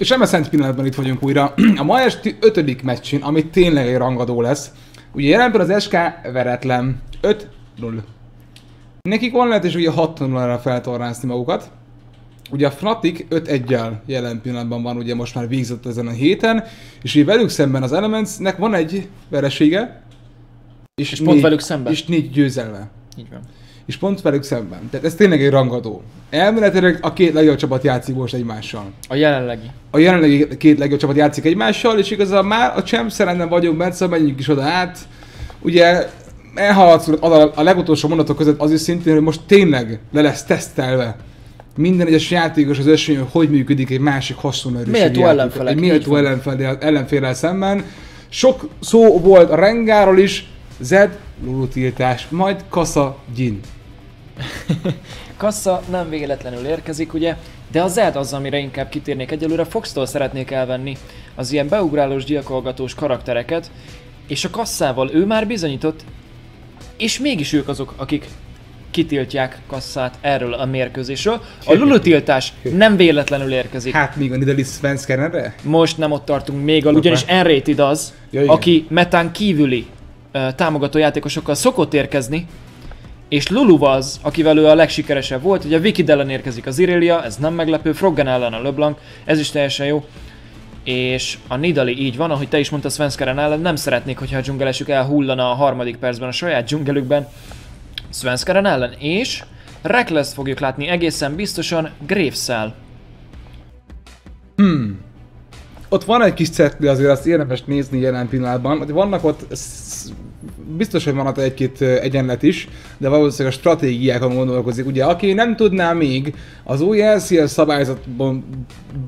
És nem a szent pillanatban itt vagyunk újra. A ma esti ötödik meccsin, ami tényleg egy rangadó lesz. Ugye jelenben az SK veretlen 5-0. Nekik van lehet, és ugye 6 0 feltornázni magukat. Ugye a Fnatic 5-1-jel jelen pillanatban van, ugye most már végzett ezen a héten, és ugye velük szemben az Elementsnek van egy veresége, és, és pont velük szemben. És négy győzelme. Így van. És pont velük szemben. Tehát ez tényleg egy rangadó. Elméletileg a két legjobb csapat játszik most egymással. A jelenlegi. A jelenlegi két legjobb csapat játszik egymással, és igazából már a Champs rendben vagyunk bent, szóval menjünk is oda át. Ugye elhaladsz a, a legutolsó mondatok között az is szintén, hogy most tényleg le lesz tesztelve minden egyes játékos az esély, hogy hogy működik egy másik hasonló Méltó ellenfelek. Egy méltó ellenfél, ellenfélrel szemben. Sok szó volt a Rengáról is, Zed, Lulu tiltás, majd Kassa, Gin. Kassa nem véletlenül érkezik, ugye? De a Zed az, amire inkább kitérnék egyelőre. Fox-tól szeretnék elvenni az ilyen beugrálós, gyilkolgatós karaktereket, és a kasszával ő már bizonyított, és mégis ők azok, akik kitiltják kasszát erről a mérkőzésről. A Lulu tiltás nem véletlenül érkezik. Hát még a Nidali Svenskernerre? Most nem ott tartunk még, a, ugyanis Enrated az, ja, aki metán kívüli támogató játékosokkal szokott érkezni, és Lulu az, akivel ő a legsikeresebb volt, ugye Wiki ellen érkezik az Irelia, ez nem meglepő, Froggen ellen a LeBlanc, ez is teljesen jó. És a Nidali így van, ahogy te is mondtad Svenskeren ellen, nem szeretnék, hogyha a dzsungelesük elhullana a harmadik percben a saját dzsungelükben, Svenskeren ellen, és Reckless fogjuk látni egészen biztosan Graves-szel. Hmm. Ott van egy kis cetli, azért azt érdemes nézni jelen pillanatban. Vannak ott, biztos, hogy van ott egy-két egyenlet is, de valószínűleg a stratégiákon gondolkozik. Ugye, aki nem tudná még, az új LCL szabályzatban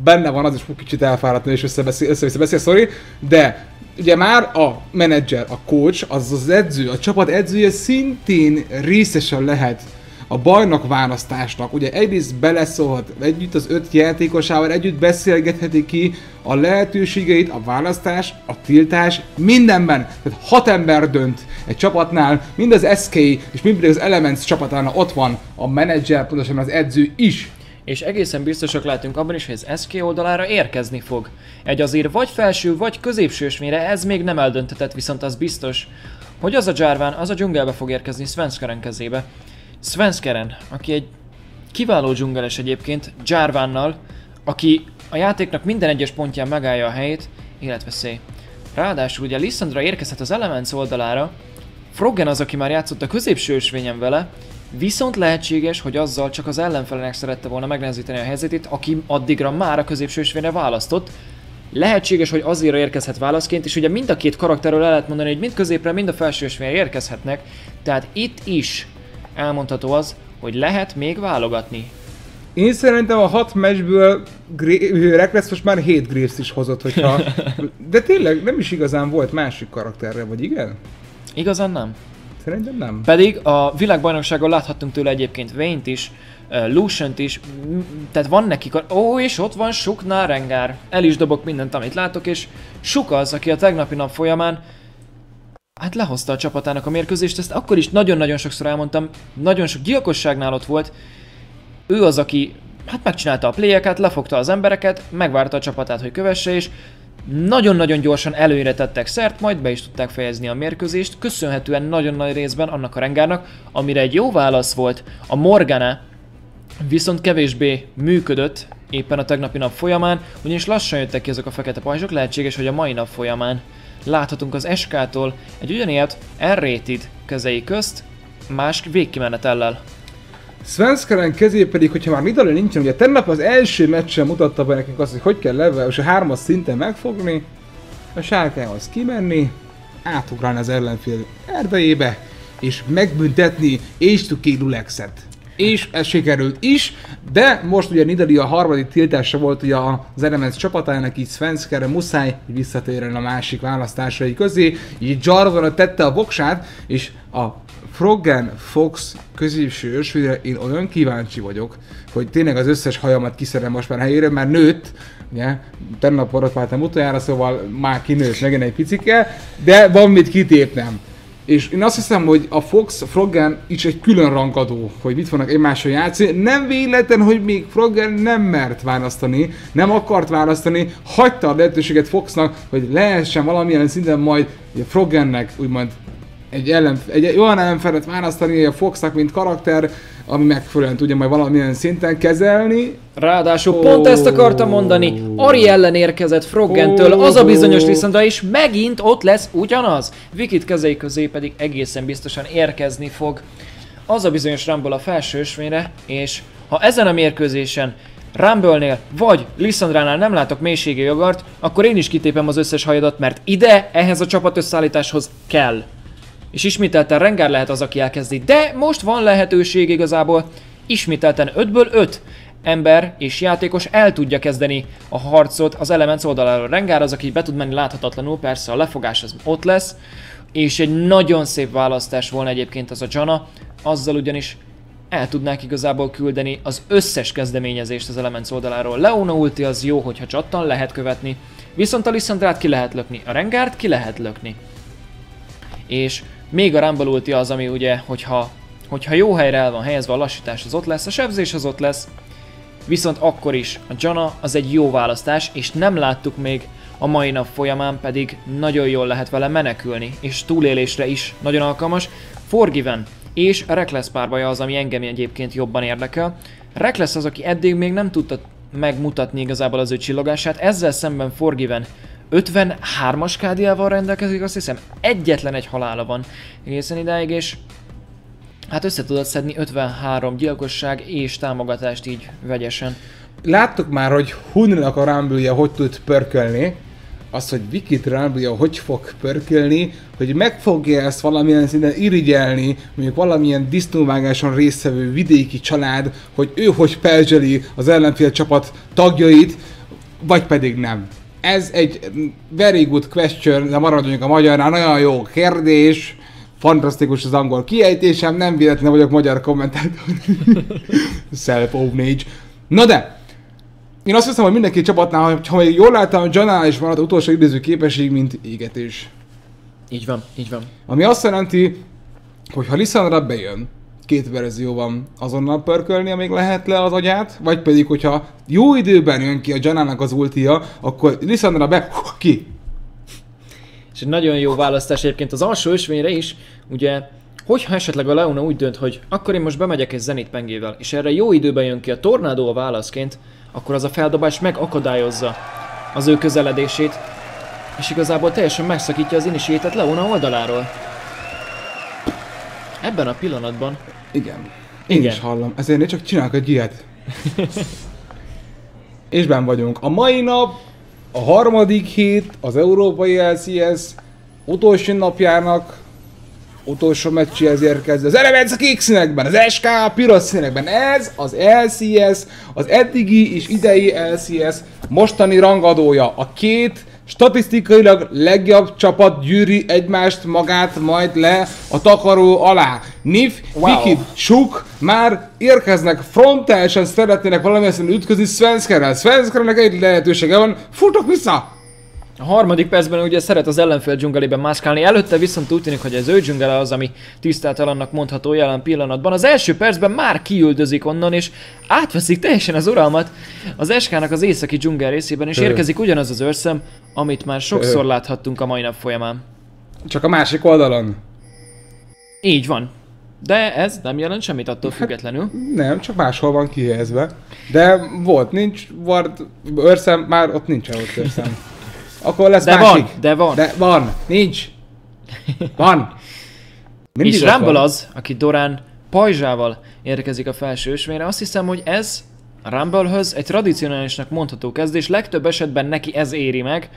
benne van, az is kicsit elfáradt és össze-vissza beszél, beszél, sorry, de ugye már a menedzser, a coach, az az edző, a csapat edzője szintén részesen lehet a bajnok választásnak. Ugye egyrészt beleszólhat együtt az öt játékosával, együtt beszélgetheti ki a lehetőségeit, a választás, a tiltás, mindenben. Tehát hat ember dönt egy csapatnál, mind az SK és mind az Elements csapatánál ott van a menedzser, pontosan az edző is és egészen biztosak lehetünk abban is, hogy az SK oldalára érkezni fog. Egy azért vagy felső, vagy középső ösvényre ez még nem eldöntetett, viszont az biztos, hogy az a Jarvan, az a dzsungelbe fog érkezni Svenskeren kezébe. Svenskeren, aki egy kiváló dzsungeles egyébként, Jarvannal, aki a játéknak minden egyes pontján megállja a helyét, életveszély. Ráadásul ugye Lissandra érkezhet az Elements oldalára, Froggen az, aki már játszott a középső ösvényen vele, Viszont lehetséges, hogy azzal csak az ellenfelenek szerette volna megnehezíteni a helyzetét, aki addigra már a középsősvére választott. Lehetséges, hogy azért érkezhet válaszként, és ugye mind a két karakterről el lehet mondani, hogy mind középre, mind a felsősvére érkezhetnek, tehát itt is elmondható az, hogy lehet még válogatni. Én szerintem a hat meccsből Reckless most már 7 Graves is hozott, hogyha... De tényleg nem is igazán volt másik karakterre, vagy igen? Igazán nem. Szerintem nem. Pedig a világbajnokságon láthattunk tőle egyébként Vayne-t is, uh, is, tehát van nekik, ó, oh, és ott van Suknál Rengár. El is dobok mindent, amit látok, és Suk az, aki a tegnapi nap folyamán hát lehozta a csapatának a mérkőzést, ezt akkor is nagyon-nagyon sokszor elmondtam, nagyon sok gyilkosságnál ott volt, ő az, aki hát megcsinálta a playeket, lefogta az embereket, megvárta a csapatát, hogy kövesse, és nagyon-nagyon gyorsan előre tettek szert, majd be is tudták fejezni a mérkőzést, köszönhetően nagyon nagy részben annak a rengárnak, amire egy jó válasz volt, a Morgana viszont kevésbé működött éppen a tegnapi nap folyamán, ugyanis lassan jöttek ki ezek a fekete pajzsok, lehetséges, hogy a mai nap folyamán láthatunk az SK-tól egy ugyanilyet R-rated kezei közt, más végkimenetellel. Svenskeren kezé pedig, hogyha már Nidali nincsen, ugye tegnap az első meccsen mutatta be nekünk azt, hogy hogy kell level és a hármas szinten megfogni, a sárkához kimenni, átugrálni az ellenfél erdejébe, és megbüntetni és to Lulexet. És ez sikerült is, de most ugye Nidali a harmadik tiltása volt ugye az Elements csapatának, így Svenskere muszáj, hogy visszatérjen a másik választásai közé, így Jarvan tette a voksát, és a Froggen Fox középső ősvére én olyan kíváncsi vagyok, hogy tényleg az összes hajamat kiszerem most már helyére, mert nőtt, ugye, tennap borotváltam utoljára, szóval már kinőtt megint egy picike, de van mit kitépnem. És én azt hiszem, hogy a Fox Froggen is egy külön rangadó, hogy mit fognak egymással játszani. Nem véletlen, hogy még Froggen nem mert választani, nem akart választani, hagyta a lehetőséget Foxnak, hogy lehessen valamilyen szinten majd a Froggennek úgymond egy, ellen, egy olyan ellenfelet választani a Foxnak, mint karakter, ami megfelelően tudja majd valamilyen szinten kezelni. Ráadásul pont ezt akartam mondani, Ari ellen érkezett Froggentől, az a bizonyos Lissandra, és megint ott lesz ugyanaz. Vikit kezei közé pedig egészen biztosan érkezni fog az a bizonyos Rumble a felső ösvényre, és ha ezen a mérkőzésen Rumble-nél vagy Lissandránál nem látok mélységi jogart, akkor én is kitépem az összes hajadat, mert ide, ehhez a csapat összeállításhoz kell. És ismételten Rengar lehet az, aki elkezdi, de most van lehetőség igazából. Ismételten 5-ből 5 ember és játékos el tudja kezdeni a harcot az Elements oldaláról. Rengar az, aki be tud menni láthatatlanul, persze a lefogás az ott lesz, és egy nagyon szép választás volna egyébként az a Jana, azzal ugyanis el tudnák igazából küldeni az összes kezdeményezést az Elements oldaláról. Leona ulti az jó, hogyha csattan lehet követni, viszont a Lissandrát ki lehet lökni, a Rengárt ki lehet lökni. És még a Rumble ulti az, ami ugye, hogyha, hogyha jó helyre el van helyezve a lassítás, az ott lesz, a sebzés az ott lesz, viszont akkor is a Jana az egy jó választás, és nem láttuk még a mai nap folyamán pedig nagyon jól lehet vele menekülni, és túlélésre is nagyon alkalmas. Forgiven és a Reckless párbaja az, ami engem egyébként jobban érdekel. Reckless az, aki eddig még nem tudta megmutatni igazából az ő csillogását, ezzel szemben Forgiven 53-as kádiával rendelkezik, azt hiszem egyetlen egy halála van egészen idáig, és hát össze tudod szedni 53 gyilkosság és támogatást így vegyesen. Láttuk már, hogy Hunnak a rumble hogy tud pörkölni, az, hogy Wikit rumble hogy fog pörkölni, hogy meg fogja ezt valamilyen szinten irigyelni, mondjuk valamilyen disznóvágáson résztvevő vidéki család, hogy ő hogy perzseli az ellenfél csapat tagjait, vagy pedig nem. Ez egy very good question, de maradjunk a magyarnál, nagyon jó kérdés. Fantasztikus az angol kiejtésem, nem véletlenül vagyok magyar kommentátor. self ownage Na de, én azt hiszem, hogy mindenki csapatnál, ha még jól láttam, Janál is maradt utolsó idéző képesség, mint égetés. Így van, így van. Ami azt jelenti, hogy ha Lissandra bejön, két verzió van azonnal pörkölni, amíg lehet le az agyát, vagy pedig, hogyha jó időben jön ki a Janának az ultia, akkor Lissandra be, ki. És egy nagyon jó választás egyébként az alsó ösvényre is, ugye Hogyha esetleg a Leona úgy dönt, hogy akkor én most bemegyek egy Zenit pengével, és erre jó időben jön ki a tornádó a válaszként, akkor az a feldobás megakadályozza az ő közeledését, és igazából teljesen megszakítja az initiatet Leona oldaláról. Ebben a pillanatban... Igen. Én Igen. is hallom, ezért én csak csinálok egy ilyet. és ben vagyunk. A mai nap, a harmadik hét, az Európai LCS utolsó napjának utolsó meccséhez érkező. Az Elements a kék színekben, az SK a piros színekben. Ez az LCS, az eddigi és idei LCS mostani rangadója. A két statisztikailag legjobb csapat gyűri egymást magát majd le a takaró alá. Nif, wow. Vikid, Suk már érkeznek, frontálisan szeretnének valamilyen ütközni Svenskerrel. Svenskernek egy lehetősége van, futok vissza! A harmadik percben ugye szeret az ellenfél dzsungelében mászkálni, előtte viszont úgy tűnik, hogy az ő dzsungele az, ami tiszteltelennek mondható jelen pillanatban. Az első percben már kiüldözik onnan, és átveszik teljesen az uralmat az Eskának az északi dzsungel részében, és érkezik ugyanaz az őrszem, amit már sokszor láthattunk a mai nap folyamán. Csak a másik oldalon. Így van. De ez nem jelent semmit attól hát, függetlenül. Nem, csak máshol van kihelyezve. De volt, nincs, volt, őrszem, már ott nincs ott őrszem. Akkor lesz de másik. van, de van. De van, nincs. Van. Mindig és Rumble az, aki Dorán pajzsával érkezik a felső ösvényre. Azt hiszem, hogy ez Rumble-höz egy tradicionálisnak mondható kezdés. Legtöbb esetben neki ez éri meg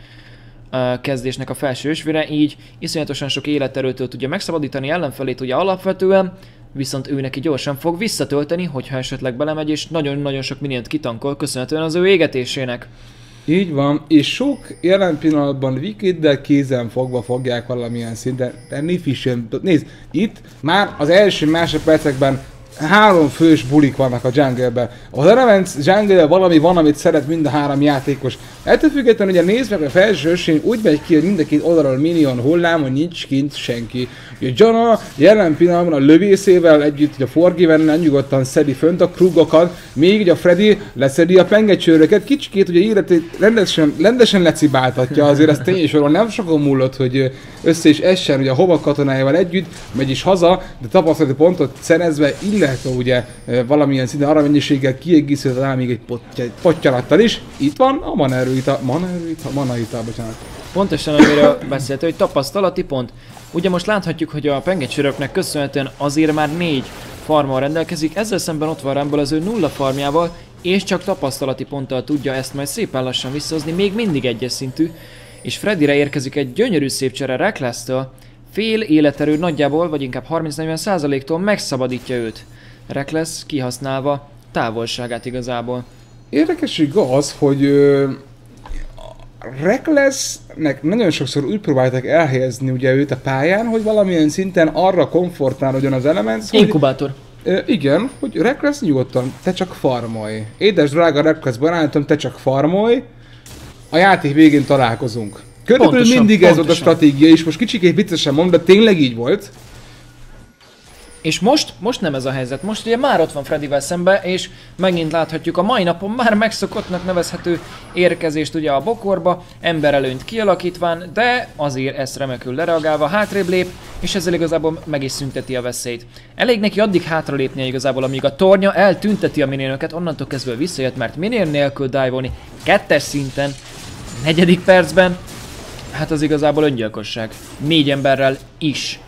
a kezdésnek a felső ösvére, így iszonyatosan sok életerőtől tudja megszabadítani ellenfelét ugye alapvetően, viszont ő neki gyorsan fog visszatölteni, hogyha esetleg belemegy, és nagyon-nagyon sok minient kitankol, köszönhetően az ő égetésének. Így van, és sok jelen pillanatban Wicked-del kézen fogva fogják valamilyen szinten tenni, Fishen. Nézd, itt már az első másodpercekben három fős bulik vannak a jungle Az Elements jungle valami van, amit szeret mind a három játékos. Ettől függetlenül ugye nézd meg a felső ösvény úgy megy ki, hogy mind a két oldalról minion hullám, hogy nincs kint senki. Ugye Jana jelen pillanatban a lövészével együtt, hogy a Forgiven nyugodtan szedi fönt a krugokat, még ugye a Freddy leszedi a pengecsőröket, kicsikét ugye életét rendesen, rendesen lecibáltatja, azért ez tényleg sorban nem sokan múlott, hogy össze is essen, ugye a hova katonájával együtt, megy is haza, de tapasztalati pontot szerezve, illetve ugye valamilyen szinte arra mennyiséggel kiegészítve még egy pottyalattal is. Itt van a mana erőita, mana erőita, mana ita, bocsánat. Pontosan amiről beszélt, hogy tapasztalati pont. Ugye most láthatjuk, hogy a pengecsöröknek köszönhetően azért már négy farmmal rendelkezik, ezzel szemben ott van Rumble az ő nulla farmjával, és csak tapasztalati ponttal tudja ezt majd szépen lassan visszahozni, még mindig egyes szintű, és Freddyre érkezik egy gyönyörű szép csere Reckless-től, fél életerő nagyjából, vagy inkább 30-40 százaléktól megszabadítja őt. Reckless kihasználva távolságát igazából. Érdekesség az, hogy ö, Recklessnek nagyon sokszor úgy próbáltak elhelyezni ugye őt a pályán, hogy valamilyen szinten arra komfortálódjon az Elements, hogy... Inkubátor. Ö, igen, hogy Reckless nyugodtan, te csak farmolj. Édes drága Reckless barátom, te csak farmolj, a játék végén találkozunk. Körülbelül pontosan, mindig pontosan. ez volt a stratégia, és most kicsikét viccesen mondom, de tényleg így volt. És most, most nem ez a helyzet. Most ugye már ott van Freddyvel szembe, és megint láthatjuk a mai napon már megszokottnak nevezhető érkezést ugye a bokorba, emberelőnyt kialakítván, de azért ezt remekül lereagálva hátrébb lép, és ezzel igazából meg is szünteti a veszélyt. Elég neki addig hátralépnie igazából, amíg a tornya eltünteti a minérnöket, onnantól kezdve visszajött, mert minél nélkül dive kettes szinten, negyedik percben, hát az igazából öngyilkosság. Négy emberrel is.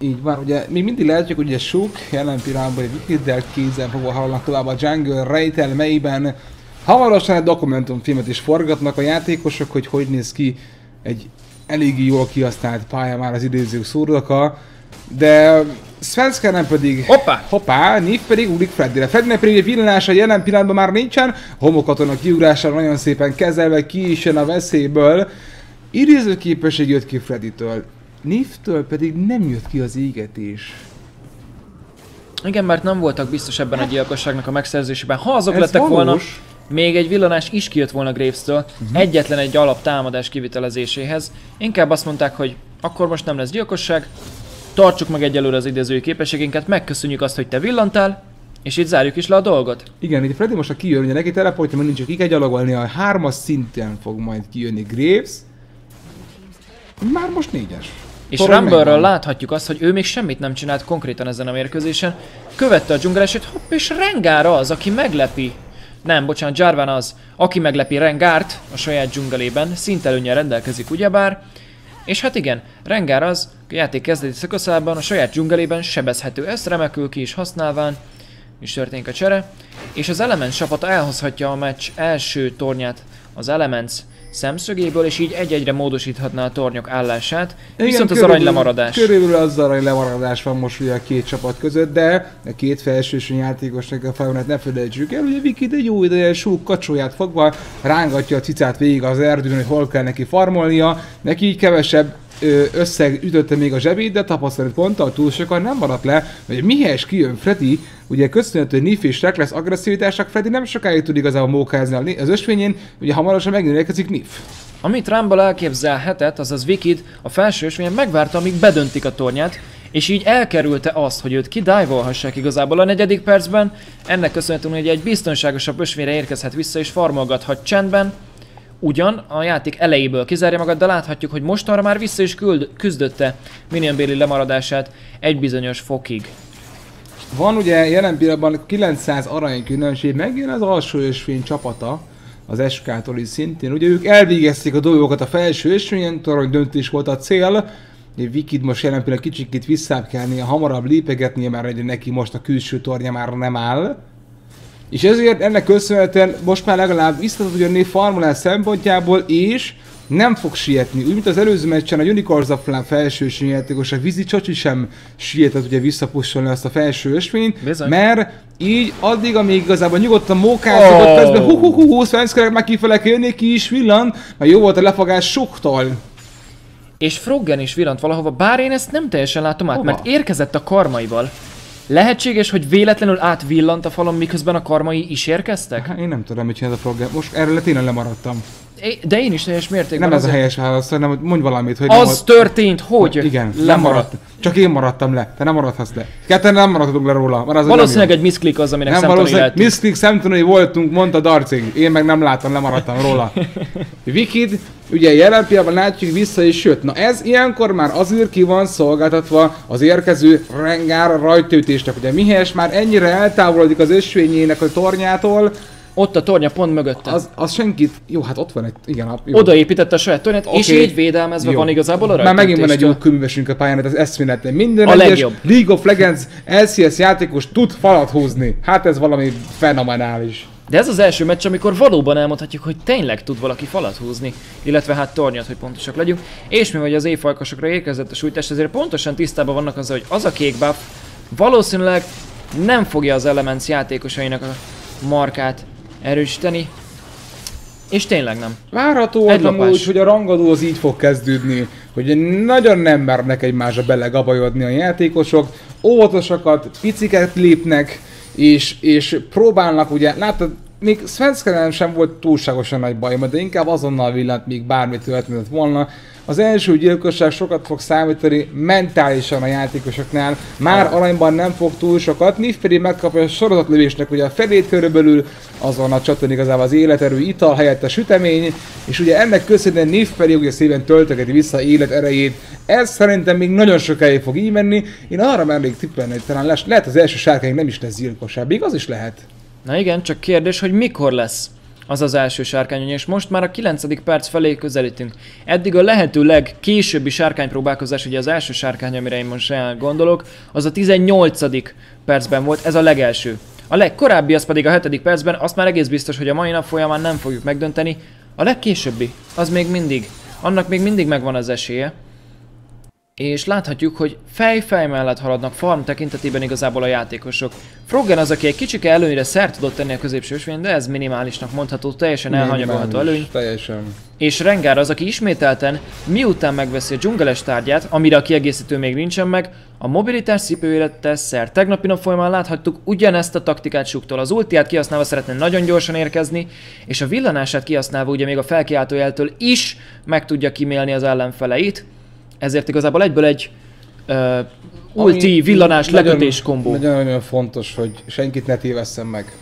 Így van, ugye még mindig látjuk, hogy ugye sok jelen pillanatban egy Wikiddel kézen fogva hallanak tovább a Jungle Rejtel, melyben hamarosan egy dokumentumfilmet is forgatnak a játékosok, hogy hogy néz ki egy eléggé jól kihasznált pálya már az idézők szórulaka, de Svenska nem pedig... Hoppá! Hoppá, Nick pedig úrik Freddyre. Freddynek pedig egy villanása jelen pillanatban már nincsen, homokatona kiugrása nagyon szépen kezelve, ki is jön a veszélyből. Idéző képesség jött ki Freddytől. Niftől pedig nem jött ki az égetés. Igen, mert nem voltak biztos ebben a gyilkosságnak a megszerzésében. Ha azok Ez lettek valós. volna, még egy villanás is kijött volna Graves-től, uh-huh. egyetlen egy alap támadás kivitelezéséhez. Inkább azt mondták, hogy akkor most nem lesz gyilkosság, tartsuk meg egyelőre az idézői képességünket, megköszönjük azt, hogy te villantál, és itt zárjuk is le a dolgot. Igen, itt Freddy most a kijön, ugye neki teleportja, mert nincs, ki kell gyalogolni, a hármas szinten fog majd kijönni Graves. Már most négyes. És Rumble-ről láthatjuk azt, hogy ő még semmit nem csinált konkrétan ezen a mérkőzésen. Követte a dzsungelesét, hopp, és Rengár az, aki meglepi. Nem, bocsánat, Jarvan az, aki meglepi Rengárt a saját dzsungelében, szintelőnyel rendelkezik ugyebár. És hát igen, Rengár az, a játék kezdeti szakaszában a saját dzsungelében sebezhető, ezt remekül ki is használván, és történik a csere. És az Elements csapata elhozhatja a meccs első tornyát az Elements szemszögéből, és így egy-egyre módosíthatná a tornyok állását. Igen, Viszont az arany lemaradás. Körülbelül az arany lemaradás van most ugye a két csapat között, de a két felsőső játékosnak a falonát ne felejtsük el, ugye Viki egy jó ideje súk kacsóját fogva rángatja a cicát végig az erdőn, hogy hol kell neki farmolnia, neki így kevesebb összeg ütötte még a zsebét, de tapasztalat ponttal túl sokan nem maradt le, hogy mihez kijön Freddy, ugye köszönhető Nif és lesz agresszivitásnak, Freddy nem sokáig tud igazából mókázni az ösvényén, ugye hamarosan megint Nif. Amit Rumble elképzelhetett, azaz Vikid a felső ösvényen megvárta, amíg bedöntik a tornyát, és így elkerülte azt, hogy őt kidájvolhassák igazából a negyedik percben, ennek köszönhetően, hogy egy biztonságosabb ösvényre érkezhet vissza és farmolgathat csendben, ugyan a játék elejéből kizárja magad, de láthatjuk, hogy mostanra már vissza is küld, küzdötte minionbéli lemaradását egy bizonyos fokig. Van ugye jelen pillanatban 900 arany különbség, megjön az alsó ösvény csapata, az SK-tól is szintén. Ugye ők elvégezték a dolgokat a felső ösvényen, torony döntés volt a cél, Vikid most jelen pillanatban kicsit visszább kellene hamarabb lépegetnie, mert neki most a külső tornya már nem áll. És ezért ennek köszönhetően most már legalább visszatott jönni farmolás szempontjából, és nem fog sietni. Úgy, mint az előző meccsen a Unicorns Flame felső játékos, a Vizi Csacsi sem sietett ugye visszapussolni azt a felső ösvényt, mert így addig, amíg igazából nyugodtan mókálkodott, oh. közben hu hu hu hu Svenskárek már kifele jönni, ki is villan, mert jó volt a lefogás soktól. És Froggen is villant valahova, bár én ezt nem teljesen látom át, Hova? mert érkezett a karmaival. Lehetséges, hogy véletlenül átvillant a falon, miközben a karmai is érkeztek? Hát én nem tudom, mit csinál a program. Most erről tényleg lemaradtam. De én is teljes mértékben. Nem ez a helyes válasz, hanem hogy mondj valamit, hogy Az nem történt, hogy Igen, nem lemaradt. maradt. Csak én maradtam le, te nem maradhatsz le. Ketten nem maradhatunk le róla, mert az Valószínűleg egy miszklik az, aminek nem szemtanúi valószínűleg lehetünk. Mystic szemtanúi voltunk, mondta Darcig. Én meg nem láttam, lemaradtam róla. Wikid, ugye jelen pillanatban látjuk vissza is jött. Na ez ilyenkor már azért ki van szolgáltatva az érkező Rengar rajtőtésnek. Ugye Mihes már ennyire eltávolodik az ösvényének a tornyától, Ott a tornya pont mögötte. az, az senkit... Jó, hát ott van egy... Igen, a- jó. Odaépítette a saját tornyát, és Oké. így védelmezve Jó. van igazából a Már megint van egy jó könyvesünk a pályán, ez eszméletlen. Minden A egyes legjobb. League of Legends LCS játékos tud falat húzni. Hát ez valami fenomenális. De ez az első meccs, amikor valóban elmondhatjuk, hogy tényleg tud valaki falat húzni, illetve hát tornyot, hogy pontosak legyünk. És mi vagy az éjfalkasokra érkezett a sújtás, ezért pontosan tisztában vannak azzal, hogy az a kék buff valószínűleg nem fogja az Elements játékosainak a markát erősíteni. És tényleg nem. Várható Egy lopás. amúgy, hogy a rangadó az így fog kezdődni, hogy nagyon nem mernek egymásra belegabajodni a játékosok, óvatosakat, piciket lépnek, és, és próbálnak ugye, látod, még Svenskeren sem volt túlságosan nagy baj, de inkább azonnal villant, még bármi történhet volna. Az első gyilkosság sokat fog számítani mentálisan a játékosoknál, már aranyban nem fog túl sokat, Nif pedig megkapja a sorozatlövésnek ugye a felét körülbelül, azon a csatorn igazából az életerő ital helyett a sütemény, és ugye ennek köszönhetően Nif pedig ugye szépen töltögeti vissza élet erejét. Ez szerintem még nagyon sokáig fog így menni. Én arra mernék tippelni, hogy talán lesz, lehet az első sárkány nem is lesz gyilkosság, még az is lehet. Na igen, csak kérdés, hogy mikor lesz az az első sárkány, és most már a 9. perc felé közelítünk. Eddig a lehető legkésőbbi sárkánypróbálkozás, ugye az első sárkány, amire én most gondolok, az a 18. percben volt, ez a legelső. A legkorábbi az pedig a 7. percben, azt már egész biztos, hogy a mai nap folyamán nem fogjuk megdönteni. A legkésőbbi, az még mindig, annak még mindig megvan az esélye. És láthatjuk, hogy fej-fej mellett haladnak farm tekintetében igazából a játékosok. Froggen az, aki egy kicsike előnyre szert tudott tenni a középső ösvény, de ez minimálisnak mondható, teljesen elhanyagolható előny. Teljesen. És Rengar az, aki ismételten, miután megveszi a dzsungeles tárgyát, amire a kiegészítő még nincsen meg, a mobilitás cipőjére tesz szert. Tegnapi nap folyamán láthattuk ugyanezt a taktikát suktól. Az ultiát kihasználva szeretne nagyon gyorsan érkezni, és a villanását kihasználva ugye még a felkiáltójeltől is meg tudja kimélni az ellenfeleit. Ezért igazából egyből egy uh, ulti, villanás, nagyon- lekötés kombó. Nagyon-nagyon fontos, hogy senkit ne tévesszem meg.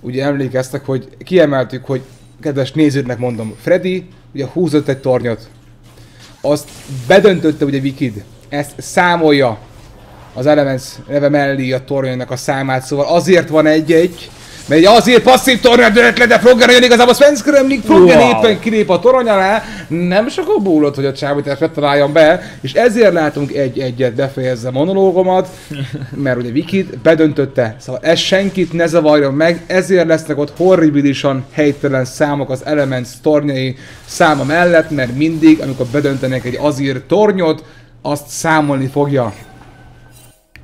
Ugye emlékeztek, hogy kiemeltük, hogy kedves nézőknek mondom, Freddy ugye húzott egy tornyot. Azt bedöntötte ugye Wikid. Ezt számolja az Elements neve mellé a tornyainak a számát, szóval azért van egy-egy, mert azért passzív tornyot dönt le, de Frogger jön igazából Svensker emlék, Frogger Wow. éppen kilép a torony alá, nem sokat búlott, hogy a csábítást betaláljon be, és ezért látunk egy-egyet befejezze a monológomat, mert ugye Wikid bedöntötte, szóval ez senkit ne zavarjon meg, ezért lesznek ott horribilisan helytelen számok az Elements tornyai száma mellett, mert mindig, amikor bedöntenek egy Azir tornyot, azt számolni fogja.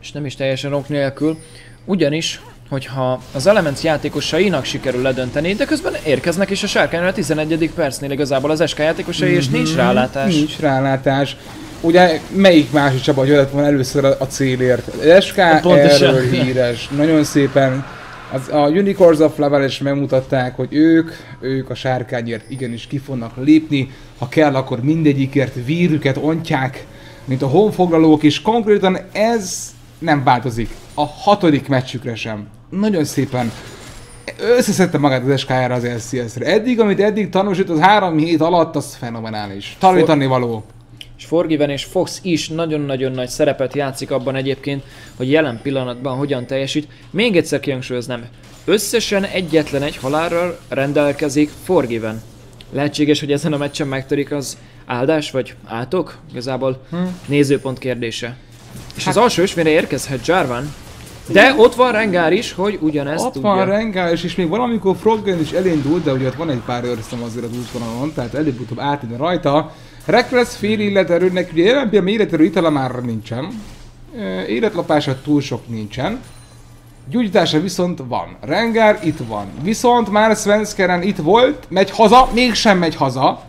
és nem is teljesen ok nélkül, ugyanis, hogyha az Elements játékosainak sikerül ledönteni, de közben érkeznek is a sárkányra a 11. percnél igazából az SK játékosai, és nincs rálátás. Mhm. Nincs rálátás. Ugye melyik másik csapat jöhet volna először a a célért? Az SK Pontosan. erről híres. Nagyon szépen az, a Unicorns of Level is megmutatták, hogy ők, ők a sárkányért igenis ki fognak lépni. Ha kell, akkor mindegyikért vírüket ontják, mint a honfoglalók is. Konkrétan ez nem változik. A hatodik meccsükre sem. Nagyon szépen összeszedte magát az SK-ra az LCS-re. Eddig, amit eddig tanúsít, az három hét alatt, az fenomenális. Tanítani való. És Forgiven és Fox is nagyon-nagyon nagy szerepet játszik abban egyébként, hogy jelen pillanatban hogyan teljesít. Még egyszer kihangsúlyoznám, összesen egyetlen egy halálral rendelkezik Forgiven. Lehetséges, hogy ezen a meccsen megtörik az áldás, vagy átok? Igazából Hm. nézőpont kérdése. És Hát- az alsó ösvényre érkezhet Jarvan, de ott van Rengar is, hogy ugyanezt Ott tudja. van Rengar, és, és még valamikor Froggen is elindult, de ugye ott van egy pár őrszem azért az útvonalon, tehát előbb-utóbb átjön rajta. Reckless fél életerőnek, ugye jelen pillanatban életerő itala már nincsen. Ö, Életlopása túl sok nincsen. Gyógyítása viszont van. Rengar itt van. Viszont már Svenskeren itt volt, megy haza, mégsem megy haza.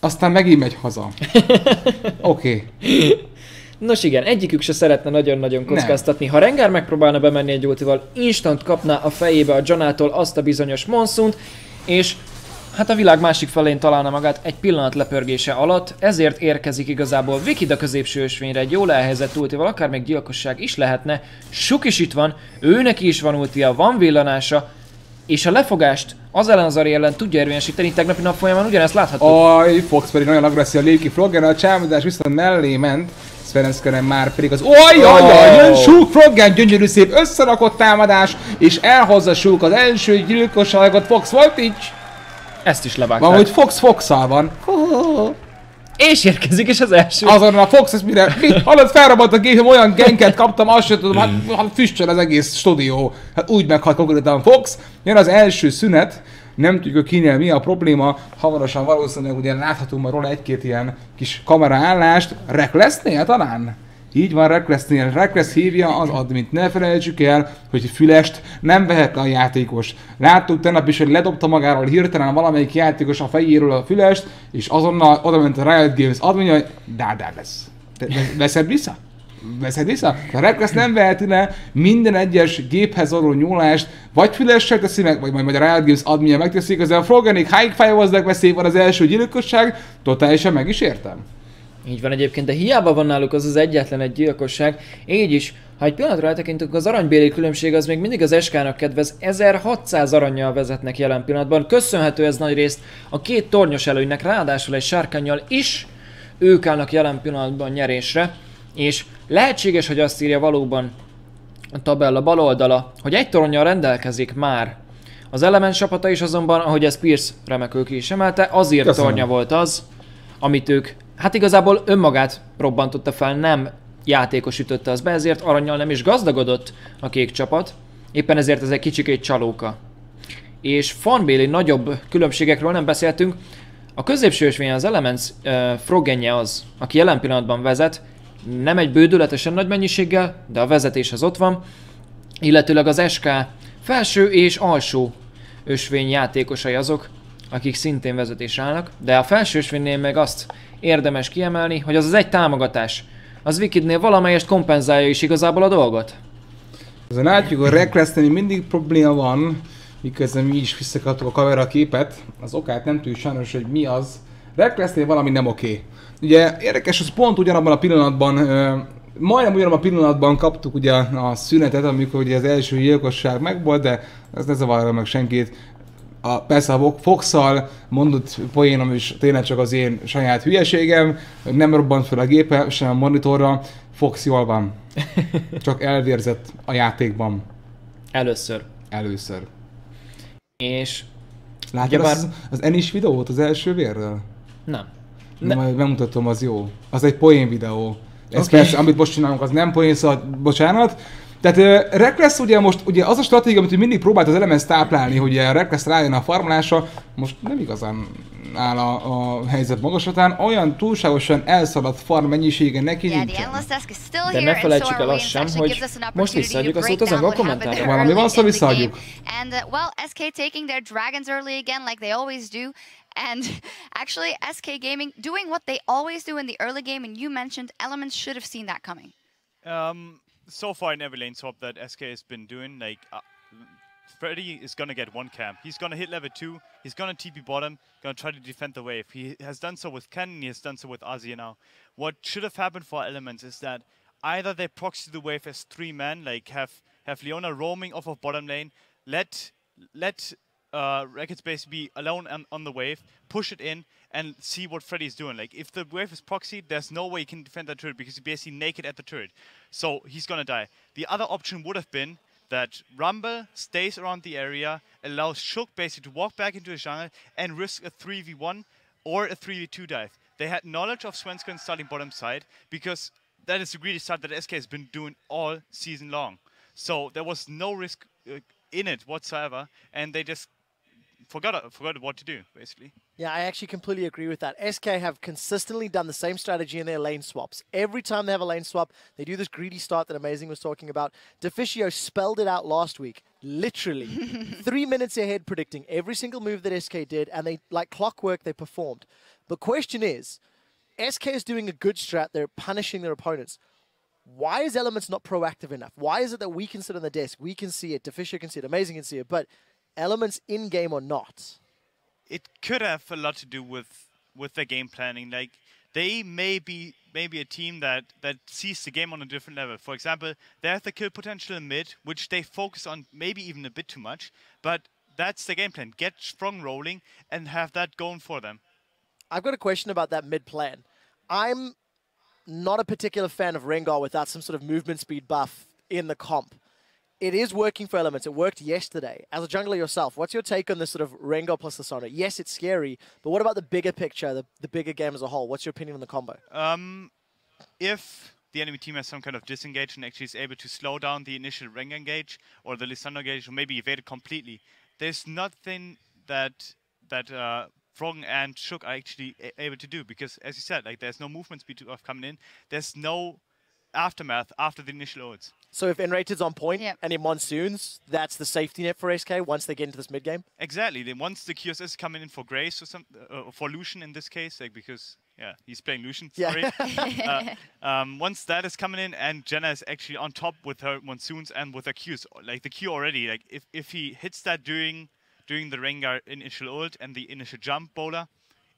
Aztán megint megy haza. Oké. Okay. Nos igen, egyikük se szeretne nagyon-nagyon kockáztatni. Ha Rengar megpróbálna bemenni egy ultival, instant kapná a fejébe a Janától azt a bizonyos monsunt, és hát a világ másik felén találna magát egy pillanat lepörgése alatt, ezért érkezik igazából Vikid a középső ösvényre egy jól elhelyezett ultival, akár még gyilkosság is lehetne. Suk is itt van, őnek is van ultia, van villanása, és a lefogást az ellen az Ari ellen tudja érvényesíteni, tegnapi nap folyamán ugyanezt látható. Aj, Fox pedig nagyon agresszív a Léki Frogger, a csámodás viszont mellé ment. Sverenskeren már pedig az... Oj, oj, oj, jön Shulk Froggen, gyönyörű szép összerakott támadás, és elhozza Shulk az első gyilkosságot, Fox volt így. Ezt is levágták. Van, hogy Fox fox van. És érkezik is az első. Azon a Fox, ez mire, mi, hallod, felrabant a gépem, olyan genket kaptam, azt sem tudom, hát, hát füstöl az egész stúdió. Hát úgy meghalt konkrétan Fox. Jön az első szünet, nem tudjuk kinél mi a probléma, hamarosan valószínűleg ugye láthatunk már róla egy-két ilyen kis kameraállást. Recklessnél talán? Így van, Recklessnél. Reckless hívja az admint. Ne felejtsük el, hogy fülest nem vehet a játékos. Láttuk tegnap is, hogy ledobta magáról hirtelen valamelyik játékos a fejéről a fülest, és azonnal oda ment a Riot Games adminja, hogy dádár lesz. Veszed vissza? Veszed vissza? A Reckless nem veheti le minden egyes géphez való nyúlást, vagy fülessel teszi meg, vagy majd, a Riot Games adminja megteszi, közben a Froganik High Firewall-nak veszély van az első gyilkosság, totálisan meg is értem. Így van egyébként, de hiába van náluk az az egyetlen egy gyilkosság, így is, ha egy pillanatra eltekintünk, az aranybéli különbség az még mindig az SK-nak kedvez, 1600 aranyjal vezetnek jelen pillanatban, köszönhető ez nagy részt a két tornyos előnynek, ráadásul egy sárkányjal is, ők állnak jelen pillanatban nyerésre, és lehetséges, hogy azt írja valóban a tabella bal oldala, hogy egy tornyal rendelkezik már az Element csapata is azonban, ahogy ez Pierce remekül ki is emelte, azért Köszönöm. tornya volt az, amit ők, hát igazából önmagát robbantotta fel, nem játékos ütötte az be, ezért aranyjal nem is gazdagodott a kék csapat, éppen ezért ez egy kicsikét csalóka. És fanbéli nagyobb különbségekről nem beszéltünk, a középső ösvény az Elements uh, Frogenje az, aki jelen pillanatban vezet, nem egy bődületesen nagy mennyiséggel, de a vezetés az ott van, illetőleg az SK felső és alsó ösvény játékosai azok, akik szintén vezetésre állnak, de a felső ösvénynél meg azt érdemes kiemelni, hogy az az egy támogatás. Az Wikidnél valamelyest kompenzálja is igazából a dolgot. Ezen látjuk, hogy Recklessnél mindig probléma van, miközben mi is visszakaptuk a kamera képet. Az okát nem tudjuk sajnos, hogy mi az. Recklessnél valami nem oké. Ugye érdekes, az pont ugyanabban a pillanatban, ö, majdnem ugyanabban a pillanatban kaptuk ugye a szünetet, amikor ugye az első gyilkosság megvolt, de ez ne zavarja meg senkit. A, persze a fox mondott poénom is tényleg csak az én saját hülyeségem, nem robbant fel a gépe, sem a monitorra, Fox jól van. Csak elvérzett a játékban Először. először. És Ugyebár- az, az Enis videót az első vérről? Nem. Ne. Majd bemutatom, az jó. Az egy poén videó. Ez Oké. persze, amit most csinálunk, az nem poén, szóval bocsánat. Tehát uh, Reckless ugye most, ugye az a stratégia, amit mindig próbált az Elements táplálni, hogy ugye Reckless rájön a farmlásra, most nem igazán áll a, a helyzet magaslatán, olyan túlságosan elszaladt farm mennyisége neki Yeah, nincsen. still De ne felejtsük el azt sem, hogy most visszaadjuk a szót az angol kommentárra. Valami van, szóval visszaadjuk. And uh, well, SK taking their dragons early again, like they always do. And actually, SK Gaming doing what they always do in the early game. And you mentioned Elements should have seen that coming. Um, so far in every lane swap that SK has been doing, like uh, Freddy is gonna get one camp. He's gonna hit level two. He's gonna TP bottom. Gonna try to defend the wave. He has done so with Ken. He has done so with Azia now. What should have happened for Elements is that either they proxy the wave as three men, like have have Leona roaming off of bottom lane, let let uh, Racket Space be alone on, on the wave, push it in, and see what Freddy's doing. Like, if the wave is proxied, there's no way he can defend that turret because he's basically naked at the turret. So he's gonna die. The other option would have been that Rumble stays around the area, allows Shook basically to walk back into his jungle and risk a 3v1 or a 3v2 dive. They had knowledge of Svenskeren starting bottom side because that is the greedy start that SK has been doing all season long. So there was no risk uh, in it whatsoever, and they just forgot uh, forgot what to do basically. Yeah, I actually completely agree with that. SK have consistently done the same strategy in their lane swaps. Every time they have a lane swap, they do this greedy start that Amazing was talking about. Deficio spelled it out last week, literally. Three minutes ahead, predicting every single move that SK did, and they, like clockwork, they performed. The question is, SK is doing a good strat. They're punishing their opponents. Why is Elements not proactive enough? Why is it that we can sit on the desk, we can see it, Deficia can see it, Amazing can see it, but Elements in game or not? it could have a lot to do with with their game planning. Like they may be maybe a team that that sees the game on a different level. For example, they have the kill potential in mid, which they focus on maybe even a bit too much. But that's the game plan: get strong rolling and have that going for them. I've got a question about that mid plan. I'm not a particular fan of Rengar without some sort of movement speed buff in the comp. It is working for elements. It worked yesterday. As a jungler yourself, what's your take on this sort of Rengar plus the Sonic? Yes, it's scary, but what about the bigger picture, the, the bigger game as a whole? What's your opinion on the combo? Um, if the enemy team has some kind of disengage and actually is able to slow down the initial ring engage or the Lissandra engage or maybe evade it completely, there's nothing that that uh, Froggen and Shook are actually able to do because, as you said, like there's no movement speed of coming in. There's no aftermath after the initial ults. So if Enrated's on point Yep. and in monsoons, that's the safety net for SK once they get into this mid game. Exactly. Then once the QSS is coming in for Grace or some uh, for Lucian in this case, like because yeah, he's playing Lucian. Yeah. Sorry. uh, um, once that is coming in and Jenna is actually on top with her monsoons and with her Qs, like the Q already, like if, if he hits that during during the Rengar initial ult and the initial jump bowler,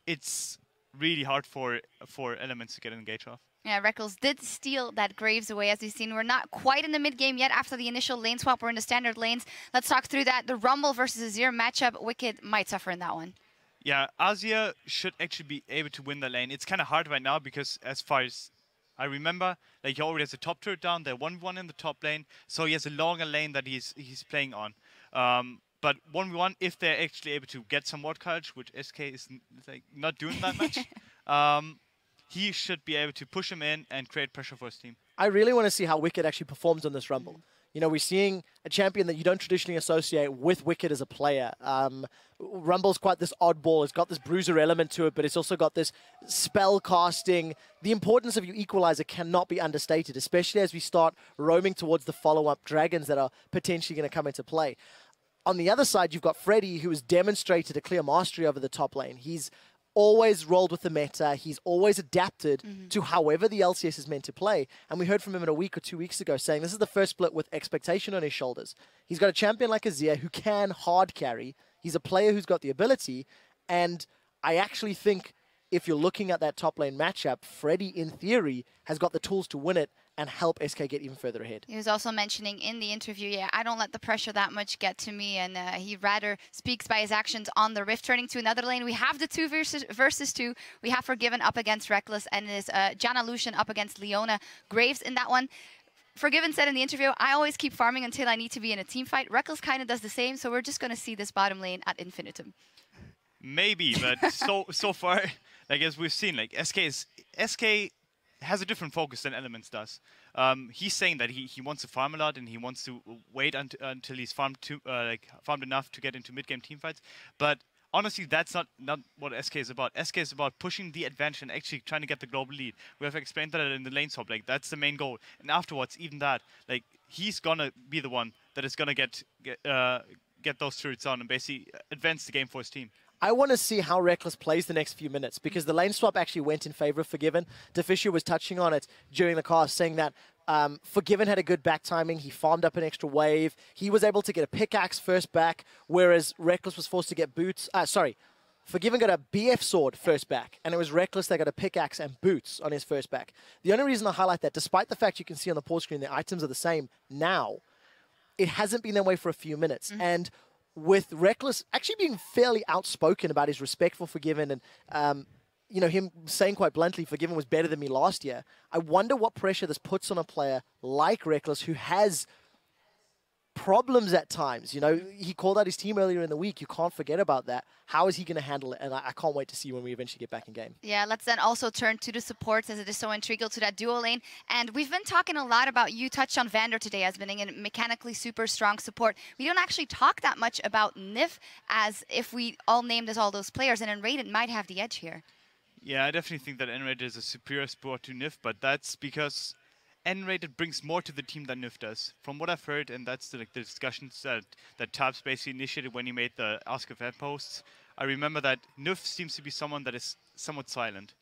it's really hard for for elements to get engaged off. Yeah, Reckles did steal that Graves away, as we've seen. We're not quite in the mid game yet after the initial lane swap. We're in the standard lanes. Let's talk through that. The Rumble versus Azir matchup. Wicked might suffer in that one. Yeah, Azia should actually be able to win the lane. It's kind of hard right now because as far as I remember, like he already has a top turret down, they're 1v1 in the top lane, so he has a longer lane that he's he's playing on. Um, but 1v1, if they're actually able to get some ward coverage, which SK is like not doing that much, um, he should be able to push him in and create pressure for his team. I really want to see how Wicked actually performs on this Rumble. You know, we're seeing a champion that you don't traditionally associate with Wicked as a player. Um, Rumble's quite this oddball. It's got this bruiser element to it, but it's also got this spell casting. The importance of your equalizer cannot be understated, especially as we start roaming towards the follow up dragons that are potentially going to come into play. On the other side, you've got Freddy, who has demonstrated a clear mastery over the top lane. He's always rolled with the meta. He's always adapted mm-hmm. to however the LCS is meant to play. And we heard from him in a week or two weeks ago saying this is the first split with expectation on his shoulders. He's got a champion like Azir who can hard carry. He's a player who's got the ability. And I actually think if you're looking at that top lane matchup, Freddy, in theory, has got the tools to win it and help SK get even further ahead. He was also mentioning in the interview, yeah, I don't let the pressure that much get to me, and uh, he rather speaks by his actions on the rift. Turning to another lane, we have the two versus, versus two. We have Forgiven up against Reckless, and it is uh, Jana Lucian up against Leona Graves in that one. Forgiven said in the interview, I always keep farming until I need to be in a team fight. Reckless kind of does the same, so we're just going to see this bottom lane at infinitum. Maybe, but so so far, like as we've seen, like SK is SK has a different focus than Elements does. Um, he's saying that he, he wants to farm a lot and he wants to wait unt- until he's farmed to uh, like farmed enough to get into mid game team fights. But honestly, that's not not what SK is about. SK is about pushing the advantage and actually trying to get the global lead. We have explained that in the lane swap. Like that's the main goal. And afterwards, even that, like he's gonna be the one that is gonna get get uh, get those turrets on and basically advance the game for his team. I want to see how Reckless plays the next few minutes because the lane swap actually went in favor of Forgiven. DeFisher was touching on it during the cast, saying that um, Forgiven had a good back timing. He farmed up an extra wave. He was able to get a pickaxe first back, whereas Reckless was forced to get boots. Uh, sorry, Forgiven got a BF sword first back, and it was Reckless that got a pickaxe and boots on his first back. The only reason I highlight that, despite the fact you can see on the pause screen the items are the same now, it hasn't been that way for a few minutes. And with Reckless actually being fairly outspoken about his respect for Forgiven and, um, you know, him saying quite bluntly, Forgiven was better than me last year, I wonder what pressure this puts on a player like Reckless who has problems at times. You know, he called out his team earlier in the week. You can't forget about that. How is he going to handle it? And I, I can't wait to see when we eventually get back in game. Yeah, let's then also turn to the supports as it is so integral to that duo lane. And we've been talking a lot about, you touched on Vander today as being a mechanically super strong support. We don't actually talk that much about Nif as if we all named as all those players, and Rated might have the edge here. Yeah, I definitely think that N-rated is a superior sport to NIF, but that's because N-rated brings more to the team than NIF does. From what I've heard, and that's the, like, the discussions that that Tabs basically initiated when he made the Ask a Fan posts. I remember that NIF seems to be someone that is somewhat silent,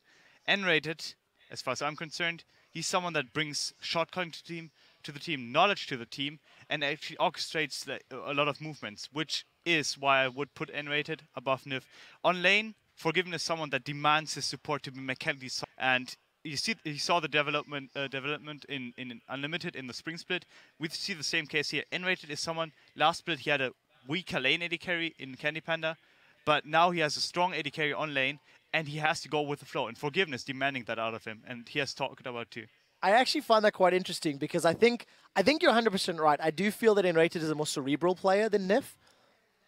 N-rated, as far as I'm concerned, he's someone that brings shot calling to the team, to the team, knowledge to the team, and actually orchestrates like, a lot of movements, which is why I would put N-rated above Nif. On lane, Forgiven is someone that demands his support to be mechanically solid, and you see you saw the development uh, development in, in unlimited in the spring split we see the same case here n-rated is someone last split he had a weaker lane AD carry in candy panda but now he has a strong AD carry on lane and he has to go with the flow and forgiveness demanding that out of him and he has talked about too I actually find that quite interesting because I think I think you're 100% right. I do feel that N-rated is a more cerebral player than Nif.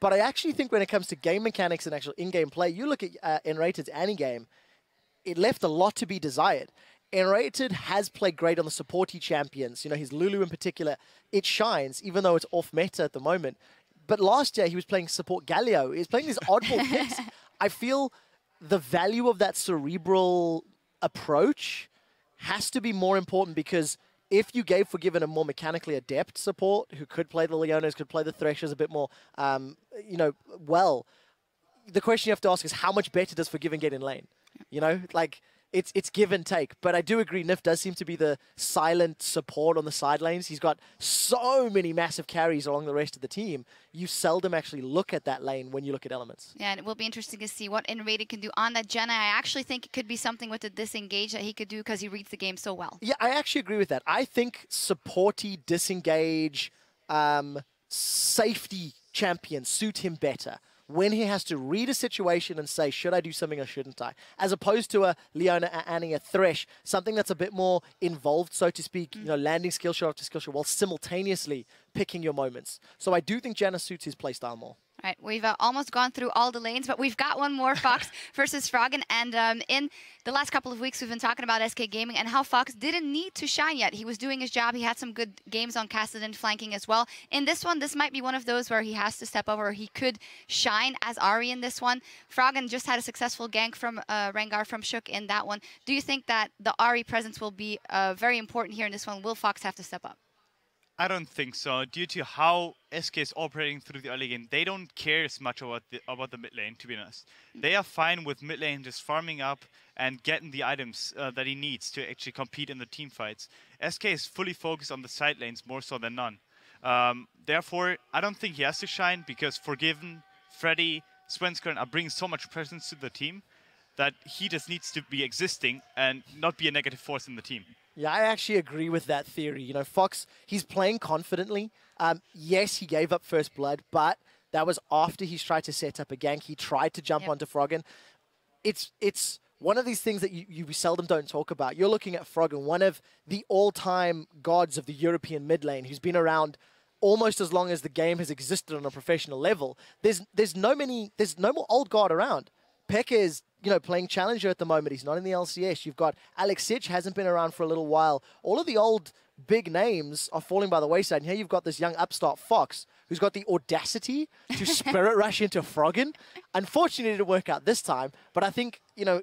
But I actually think when it comes to game mechanics and actual in-game play, you look at uh, N-rated's Annie-game, it left a lot to be desired. N-rated has played great on the supporty champions. You know, his Lulu in particular, it shines, even though it's off meta at the moment. But last year he was playing support Galio. He was playing these oddball picks. I feel the value of that cerebral approach has to be more important because if you gave Forgiven a more mechanically adept support who could play the Leonas, could play the Threshers a bit more, um, you know, well, the question you have to ask is how much better does Forgiven get in lane? You know, like it's it's give and take. But I do agree, Nif does seem to be the silent support on the side lanes. He's got so many massive carries along the rest of the team. You seldom actually look at that lane when you look at elements. Yeah, and it will be interesting to see what N-rated can do on that Janna. I actually think it could be something with the disengage that he could do because he reads the game so well. Yeah, I actually agree with that. I think supporty, disengage, um, safety champions suit him better when he has to read a situation and say, should I do something or shouldn't I? As opposed to a Leona, a Annie, a Thresh, something that's a bit more involved, so to speak, you know, landing skill shot after skill shot while simultaneously picking your moments. So I do think Janna suits his playstyle more. All right, we've uh, almost gone through all the lanes, but we've got one more Fox versus Froggen. And um, in the last couple of weeks, we've been talking about SK Gaming and how Fox didn't need to shine yet. He was doing his job. He had some good games on Kassadin flanking as well. In this one, this might be one of those where he has to step over, or he could shine as Ahri in this one. Froggen just had a successful gank from uh, Rengar from Shook in that one. Do you think that the Ahri presence will be uh, very important here in this one? Will Fox have to step up? I don't think so. Due to how SK is operating through the early game, they don't care as much about the about the mid lane. To be honest, they are fine with mid lane just farming up and getting the items uh, that he needs to actually compete in the team fights. SK is fully focused on the side lanes more so than none. Um, therefore, I don't think he has to shine because Forgiven, Freddy, Svenskern are bringing so much presence to the team that he just needs to be existing and not be a negative force in the team. Yeah, I actually agree with that theory. You know, Fox, he's playing confidently. Um, yes, he gave up first blood, but that was after he's tried to set up a gank. He tried to jump yep. onto Froggen. It's it's one of these things that you, you seldom don't talk about. You're looking at Froggen, one of the all-time gods of the European mid lane, who's been around almost as long as the game has existed on a professional level. There's there's no many there's no more old god around. Pekka is you know, playing Challenger at the moment. He's not in the LCS. You've got Alex Sitch hasn't been around for a little while. All of the old big names are falling by the wayside. And here you've got this young upstart Fox who's got the audacity to spirit rush into Froggen. Unfortunately, it didn't work out this time. But I think, you know,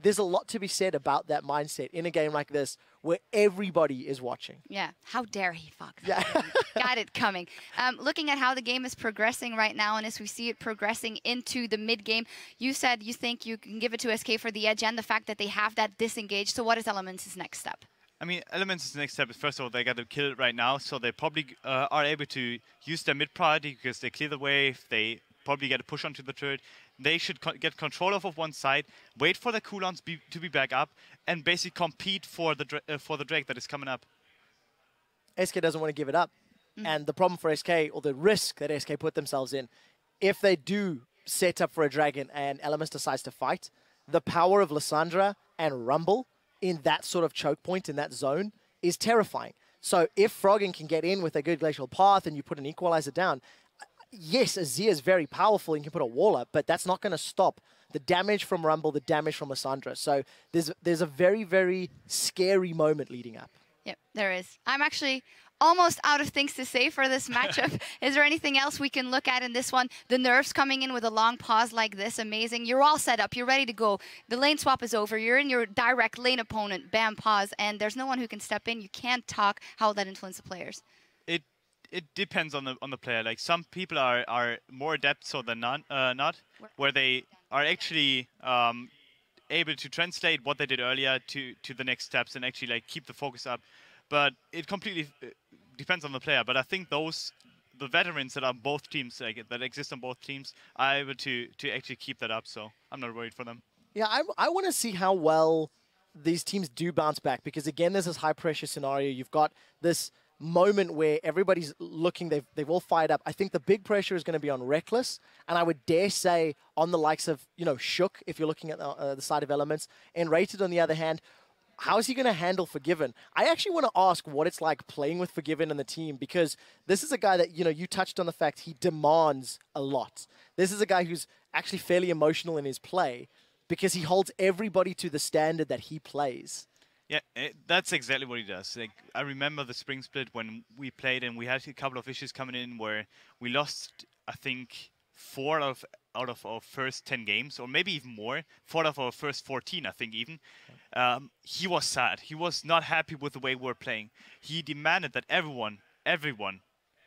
there's a lot to be said about that mindset in a game like this where everybody is watching. Yeah. How dare he, Fox? Yeah. got it coming. Um, looking at how the game is progressing right now, and as we see it progressing into the mid game, you said you think you can give it to SK for the edge and the fact that they have that disengage. So what is Elements' next step? I mean, Elements' next step is first of all they got to kill it right now, so they probably uh, are able to use their mid priority because they clear the wave. They probably get a push onto the turret. They should co get control of one side, wait for the cooldowns be to be back up, and basically compete for the uh, for the Drake that is coming up. SK doesn't want to give it up, mm. and the problem for SK or the risk that SK put themselves in, if they do set up for a dragon and Elements decides to fight, the power of Lissandra and Rumble in that sort of choke point in that zone is terrifying. So if Froggen can get in with a good glacial path and you put an equalizer down, yes, Azir is very powerful and can put a wall up, but that's not going to stop the damage from Rumble, the damage from Lissandra. So there's there's a very, very scary moment leading up. Yep, there is. I'm actually almost out of things to say for this matchup. Is there anything else we can look at in this one? The nerves coming in with a long pause like this, amazing. You're all set up. You're ready to go. The lane swap is over. You're in your direct lane opponent. Bam, pause. And there's no one who can step in. You can't talk. How will that influence the players? It depends on the on the player. Like some people are are more adept so than not, uh, not where they are actually um, able to translate what they did earlier to to the next steps and actually like keep the focus up. But it completely uh, depends on the player. But I think those the veterans that are both teams like that exist on both teams are able to to actually keep that up. So I'm not worried for them. Yeah, I, I want to see how well these teams do bounce back because again, there's this high pressure scenario. You've got this moment where everybody's looking, they've, they've all fired up. I think the big pressure is going to be on Reckless, and I would dare say on the likes of, you know, Shook, if you're looking at the, uh, the side of elements, and Rated on the other hand. How is he going to handle Forgiven? I actually want to ask what it's like playing with Forgiven and the team because this is a guy that, you know, you touched on the fact he demands a lot. This is a guy who's actually fairly emotional in his play because he holds everybody to the standard that he plays. Yeah, it, that's exactly what he does. Like I remember the spring split when we played and we had a couple of issues coming in where we lost, I think, four out of out of our first ten games, or maybe even more. Four out of our first fourteen, I think, even. Um, he was sad. He was not happy with the way we were playing. He demanded that everyone, everyone,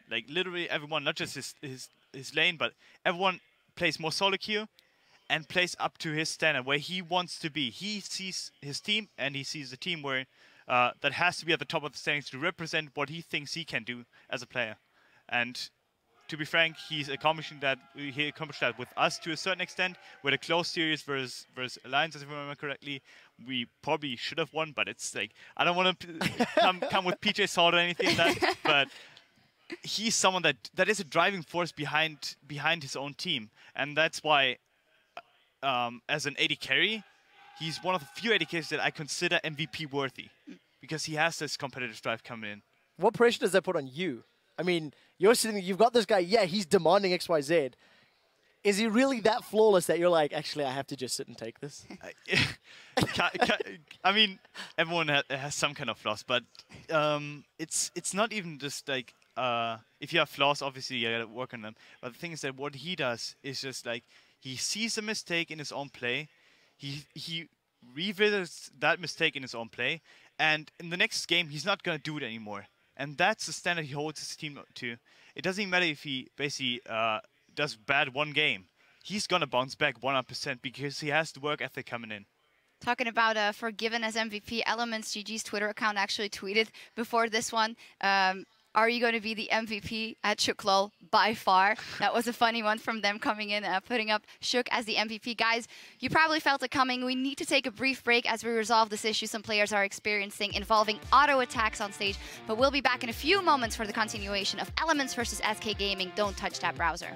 like literally everyone, not just his his his lane, but everyone plays more solo queue and plays up to his standard where he wants to be. He sees his team and he sees the team where uh, that has to be at the top of the standings to represent what he thinks he can do as a player. And to be frank, he's accomplishing that. He accomplished that with us to a certain extent. With a close series versus versus Alliance, if I remember correctly, we probably should have won. But it's like I don't want to come come with PJ Salt or anything like that. But he's someone that that is a driving force behind behind his own team, and that's why um, as an AD carry, he's one of the few AD carries that I consider MVP worthy because he has this competitive drive coming in. What pressure does that put on you? I mean, you're sitting, you've got this guy, yeah, he's demanding XYZ. Is he really that flawless that you're like, actually, I have to just sit and take this? I mean, everyone has some kind of flaws, but um, it's it's not even just like uh, if you have flaws, obviously you gotta work on them. But the thing is that what he does is just like he sees a mistake in his own play. He he revisits that mistake in his own play, and in the next game he's not gonna do it anymore. And that's the standard he holds his team to. It doesn't matter if he basically uh, does bad one game. He's gonna bounce back 100% because he has the work ethic coming in. Talking about uh, Forgiven as MVP, Elements GG's Twitter account actually tweeted before this one. Um, are you going to be the MVP at Shuklol by far? That was a funny one from them coming in, uh, putting up Shook as the MVP. Guys, you probably felt it coming. We need to take a brief break as we resolve this issue some players are experiencing involving auto attacks on stage. But we'll be back in a few moments for the continuation of Elements versus SK Gaming. Don't touch that browser.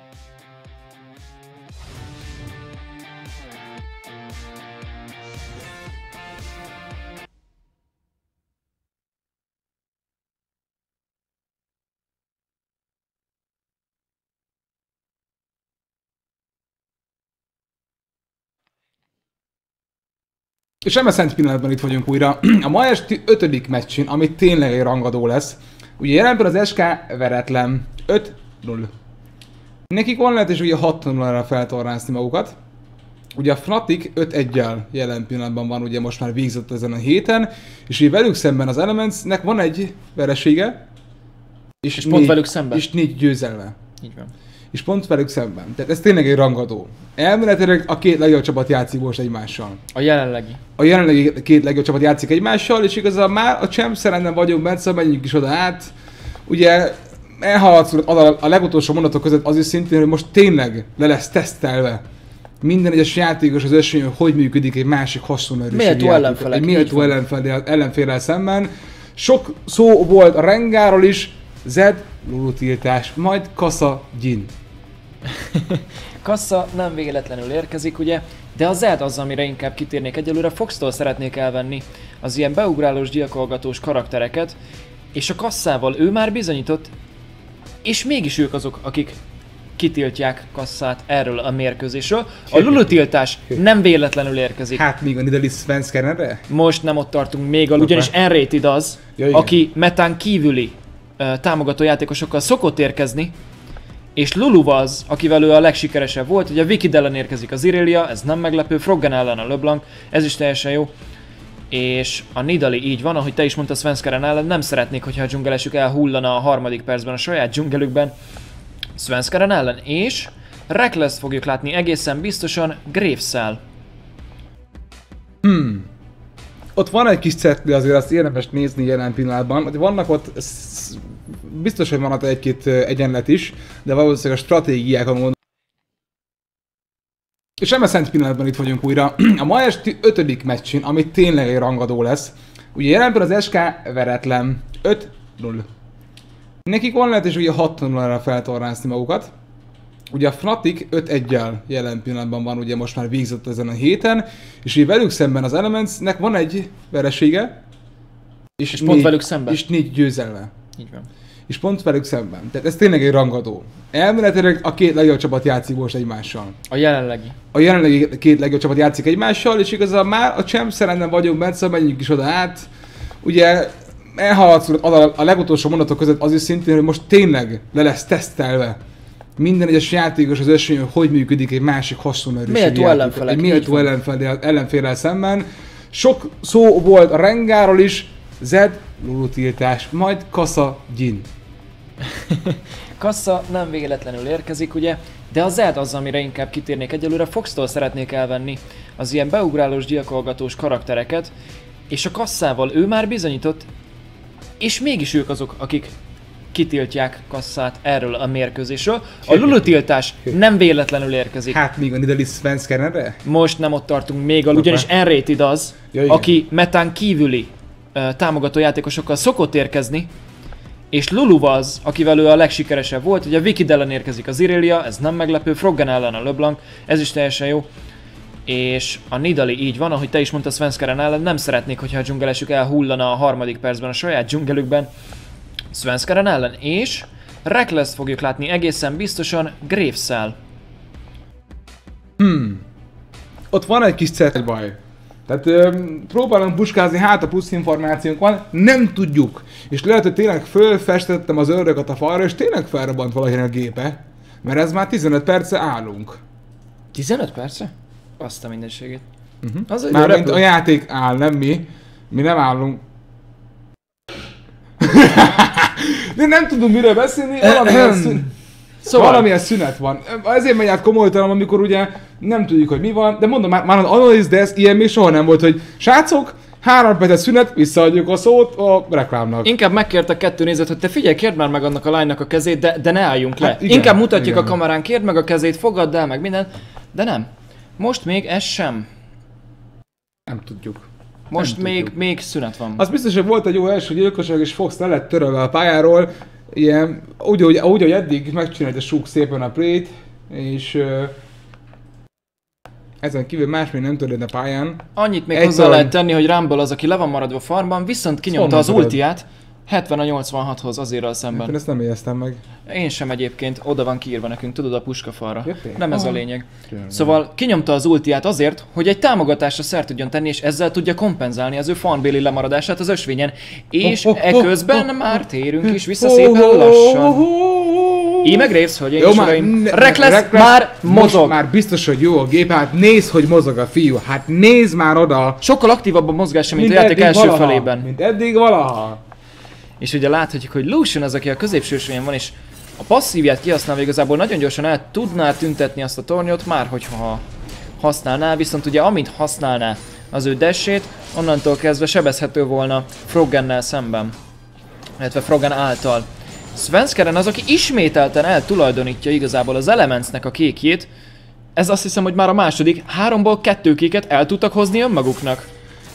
És ebben szent pillanatban itt vagyunk újra. A ma esti ötödik meccsin, ami tényleg egy rangadó lesz. Ugye jelenben az SK veretlen 5-0. Nekik van lehet, és ugye 6 0 feltornázni magukat. Ugye a Fnatic 5-1-jel jelen pillanatban van, ugye most már végzett ezen a héten, és ugye velük szemben az Elementsnek van egy veresége, és, és négy, pont velük szemben. És négy győzelme. Így van és pont velük szemben. Tehát ez tényleg egy rangadó. Elméletileg a két legjobb csapat játszik most egymással. A jelenlegi. A jelenlegi két legjobb csapat játszik egymással, és igazából már a Champs szerenden vagyunk bent, szóval menjünk is oda át. Ugye elhaladsz a, legutolsó mondatok között az is szintén, hogy most tényleg le lesz tesztelve minden egyes játékos az esély, hogy hogy működik egy másik hasonló Méltó ellenfelek. Egy méltó ellenfél, ellenfélrel szemben. Sok szó volt a Rengáról is, Zed, Lulu tiltás, majd Kassa, Jin. Kassa nem véletlenül érkezik, ugye, de a Zed az, amire inkább kitérnék egyelőre. Fox-tól szeretnék elvenni az ilyen beugrálós, gyilkolgatós karaktereket, és a kasszával ő már bizonyított, és mégis ők azok, akik kitiltják kasszát erről a mérkőzésről. A Lulu tiltás nem véletlenül érkezik. Hát még a Nidalis Svenskernerre? Most nem ott tartunk még, a, ugyanis Enrated az, ja, aki metán kívüli uh, támogató játékosokkal szokott érkezni, és Lulu az, akivel ő a legsikeresebb volt, ugye Wiki ellen érkezik az Irelia, ez nem meglepő, Froggen ellen a LeBlanc, ez is teljesen jó. És a Nidali így van, ahogy te is mondtad Svenskeren ellen, nem szeretnék, hogyha a dzsungelesük elhullana a harmadik percben a saját dzsungelükben Svenskeren ellen, és Reckless fogjuk látni egészen biztosan graves -szel. ott van egy kis cetli, azért azt érdemes nézni jelen pillanatban. Vannak ott, biztos, hogy van ott egy-két egyenlet is, de valószínűleg a stratégiákon gondol. És nem a szent pillanatban itt vagyunk újra. A ma esti ötödik meccsin, ami tényleg egy rangadó lesz. Ugye jelen pillanatban az SK veretlen 5-0. Nekik van lehetőség ugye 6 0 ra feltornászni magukat. Ugye a Fnatic 5-1-jel jelen pillanatban van, ugye most már végzett ezen a héten, és ugye velük szemben az Elementsnek van egy veresége, és, És pont velük szemben? És négy győzelme. Így van. És pont velük szemben. Tehát ez tényleg egy rangadó. Elméletileg a két legjobb csapat játszik most egymással. A jelenlegi. A jelenlegi két legjobb csapat játszik egymással, és igazából már a Champs ellen vagyunk bent, szóval menjünk is oda át. Ugye elhaladszul a, a legutolsó mondatok között az is szintén, hogy most tényleg le lesz tesztelve minden egyes játékos az esély, hogy működik egy másik hasonló Méltó ellenfelek, Egy méltó van. ellenfél, ellenfélel szemben. Sok szó volt a Rengáról is, Zed, Lulu tiltás, majd Kassa, Gin. Kassa nem véletlenül érkezik, ugye, de a Zed az, amire inkább kitérnék egyelőre. Fox-tól szeretnék elvenni az ilyen beugrálós, gyilkolgatós karaktereket, és a kasszával ő már bizonyított, és mégis ők azok, akik kitiltják kasszát erről a mérkőzésről. A Lulu tiltás nem véletlenül érkezik. Hát még a Nidalis Svenskerre? Most nem ott tartunk még, al- ugyanis Enrated az, Ja, igen. aki metán kívüli támogató játékosokkal szokott érkezni, és Lulu az, akivel ő a legsikeresebb volt, ugye Wiki ellen érkezik az Irelia, ez nem meglepő, Froggen ellen a LeBlanc, ez is teljesen jó. És a Nidali így van, ahogy te is mondtad Svenskeren ellen, nem szeretnék, hogyha a dzsungelesük elhullana a harmadik percben a saját dzsungelükben Svenskeren ellen, és Reckless fogjuk látni egészen biztosan Graves-szel. ott van egy kis baj. Tehát öm, próbálunk puskázni, hát a plusz információnk van, nem tudjuk. És lehet, hogy tényleg fölfestettem az ördögöt a falra, és tényleg felrobbant valakinek a gépe. Mert ez már 15 perce állunk. 15 perce? Azt a mindenségét. Uh-huh. Az egy Mármint repül. a játék áll, nem mi. Mi nem állunk. De nem tudunk miről beszélni, valamilyen, szün... Szóval, valamilyen szünet van. Ezért megy át komolytalan, amikor ugye nem tudjuk, hogy mi van, de mondom, már, már az Analyze Desk ilyen még soha nem volt, hogy srácok, három perces szünet, visszaadjuk a szót a reklámnak. Inkább megkérte kettő nézőt, hogy te figyelj, kérd már meg annak a lánynak a kezét, de, de ne álljunk le. Hát igen, Inkább mutatjuk igen. a kamerán, kérd meg a kezét, fogadd el, meg minden. De nem. Most még ez sem. Nem tudjuk. Most Nem még, tudjuk. még szünet van. Az biztos, hogy volt egy jó első gyilkosság, és Fox le lett törölve a pályáról. Ilyen, úgy, úgy, úgy hogy eddig megcsinálta Suk szépen a plét, és ezen kívül más még nem történt a pályán. Annyit még Egy hozzá torony. lehet tenni, hogy Rumble az, aki le van maradva farmban, viszont kinyomta Honnan az ultiát 70 a 86-hoz azért szemben. Én ezt nem éreztem meg. Én sem egyébként, oda van kiírva nekünk, tudod, a puskafalra. Tényleg? Nem ez a Ah. lényeg. Tényleg. Szóval kinyomta az ultiát azért, hogy egy támogatásra szert tudjon tenni, és ezzel tudja kompenzálni az ő farmbéli lemaradását az ösvényen. És Oh, oh, oh, eközben oh, már térünk is vissza szépen lassan. Íme Graves, hölgyeim Jó, és már, ne- Reckless Reckless már most mozog. már biztos, hogy jó a gép, hát nézd, hogy mozog a fiú, hát nézd már oda. Sokkal aktívabb a mozgása, mint, a játék első valaha, felében. Mint eddig valaha. És ugye láthatjuk, hogy Lucian az, aki a középső ösvényen van, és a passzívját kihasználva igazából nagyon gyorsan el tudná tüntetni azt a tornyot, már hogyha használná, viszont ugye amint használná az ő dashét, onnantól kezdve sebezhető volna Froggennel szemben. Illetve Froggen által. Svenskeren az, aki ismételten eltulajdonítja igazából az Elementsnek a kékjét, ez azt hiszem, hogy már a második, háromból kettő kéket el tudtak hozni önmaguknak.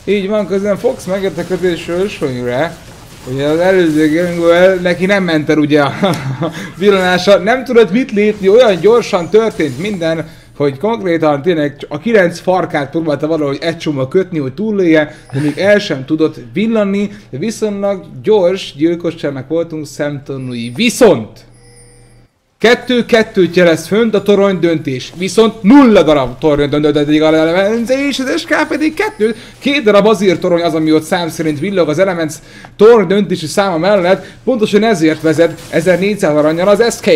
Így van, közben Fox megért a közésről. Ugye az előző gamingból neki nem ment el ugye a villanása, nem tudott mit lépni, olyan gyorsan történt minden, hogy konkrétan tényleg a kilenc farkát próbálta valahogy egy csomó kötni, hogy túlélje, de még el sem tudott villanni, de viszonylag gyors gyilkosságnak voltunk szemtanúi. Viszont! Kettő-kettőt jelez fönt a torony döntés, viszont nulla darab torony döntöttetik a Elements, és az SK pedig kettő, két darab azért torony az, ami ott szám szerint villog az Elements torony döntési száma mellett, pontosan ezért vezet 1400 aranyal az SK.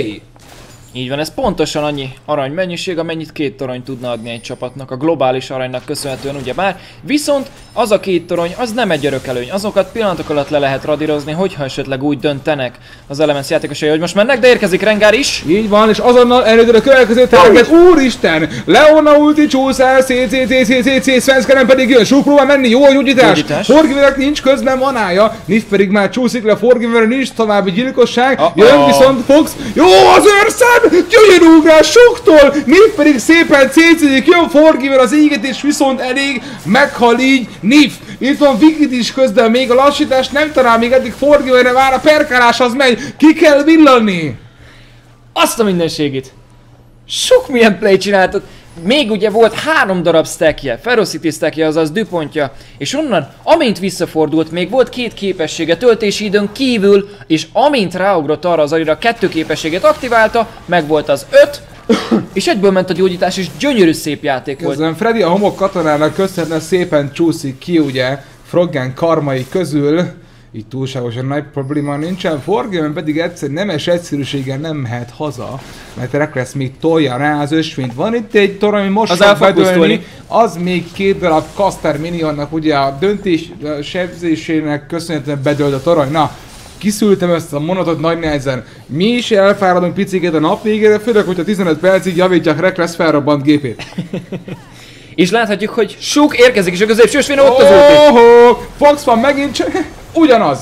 Így van, ez pontosan annyi arany mennyiség, amennyit két torony tudna adni egy csapatnak, a globális aranynak köszönhetően ugye bár. Viszont az a két torony, az nem egy örökelőny, azokat pillanatok alatt le lehet radírozni, hogyha esetleg úgy döntenek az Elements játékosai, hogy most mennek, de érkezik Rengár is. Így van, és azonnal elődöd a következő tereket. Úristen! Leona ulti csúszál, CCCCCC, Svenskeren pedig jön. Próbál menni, jó a gyógyítás. Forgivernek nincs közben manája. Nif pedig már csúszik le, Forgiver nincs további gyilkosság. Jön viszont Fox. Jó az őrszem! Gyönyörű ugrás Súktól! Nif pedig szépen CC-zik, jön Forgiver az égetés viszont elég. Meghal így Nif. Itt van Vikit is közben, még a lassítás nem talál, még eddig Forgiverre vár, a perkálás az megy. Ki kell villanni. Azt a mindenségét! Sok milyen play csináltad. Még ugye volt három darab stackje, Ferocity stackje, azaz düpontja, és onnan, amint visszafordult, még volt két képessége töltési időn kívül, és amint ráugrott arra az alira, kettő képességet aktiválta, meg volt az öt, és egyből ment a gyógyítás, és gyönyörű szép játék volt. Közben Freddy a homok katonának köszönhetően szépen csúszik ki ugye Froggen karmai közül. Így túlságosan nagy probléma nincsen. Forgőn pedig egyszer nemes egyszerűséggel nem mehet haza, mert Reckless még tolja rá az ösvényt. Van itt egy torony, ami most Az fog bedőlni. Az még két darab Caster Minionnak ugye a döntés a sebzésének köszönhetően bedőlt a torony. Na, kiszültem ezt a monotot nagy nehezen. Mi is elfáradunk picit a nap végére, főleg, hogyha 15 percig javítják Reckless felrobbant gépét. És láthatjuk, hogy Suk érkezik, és a középső ott az ulti. Oh, Fox van megint csak ugyanaz.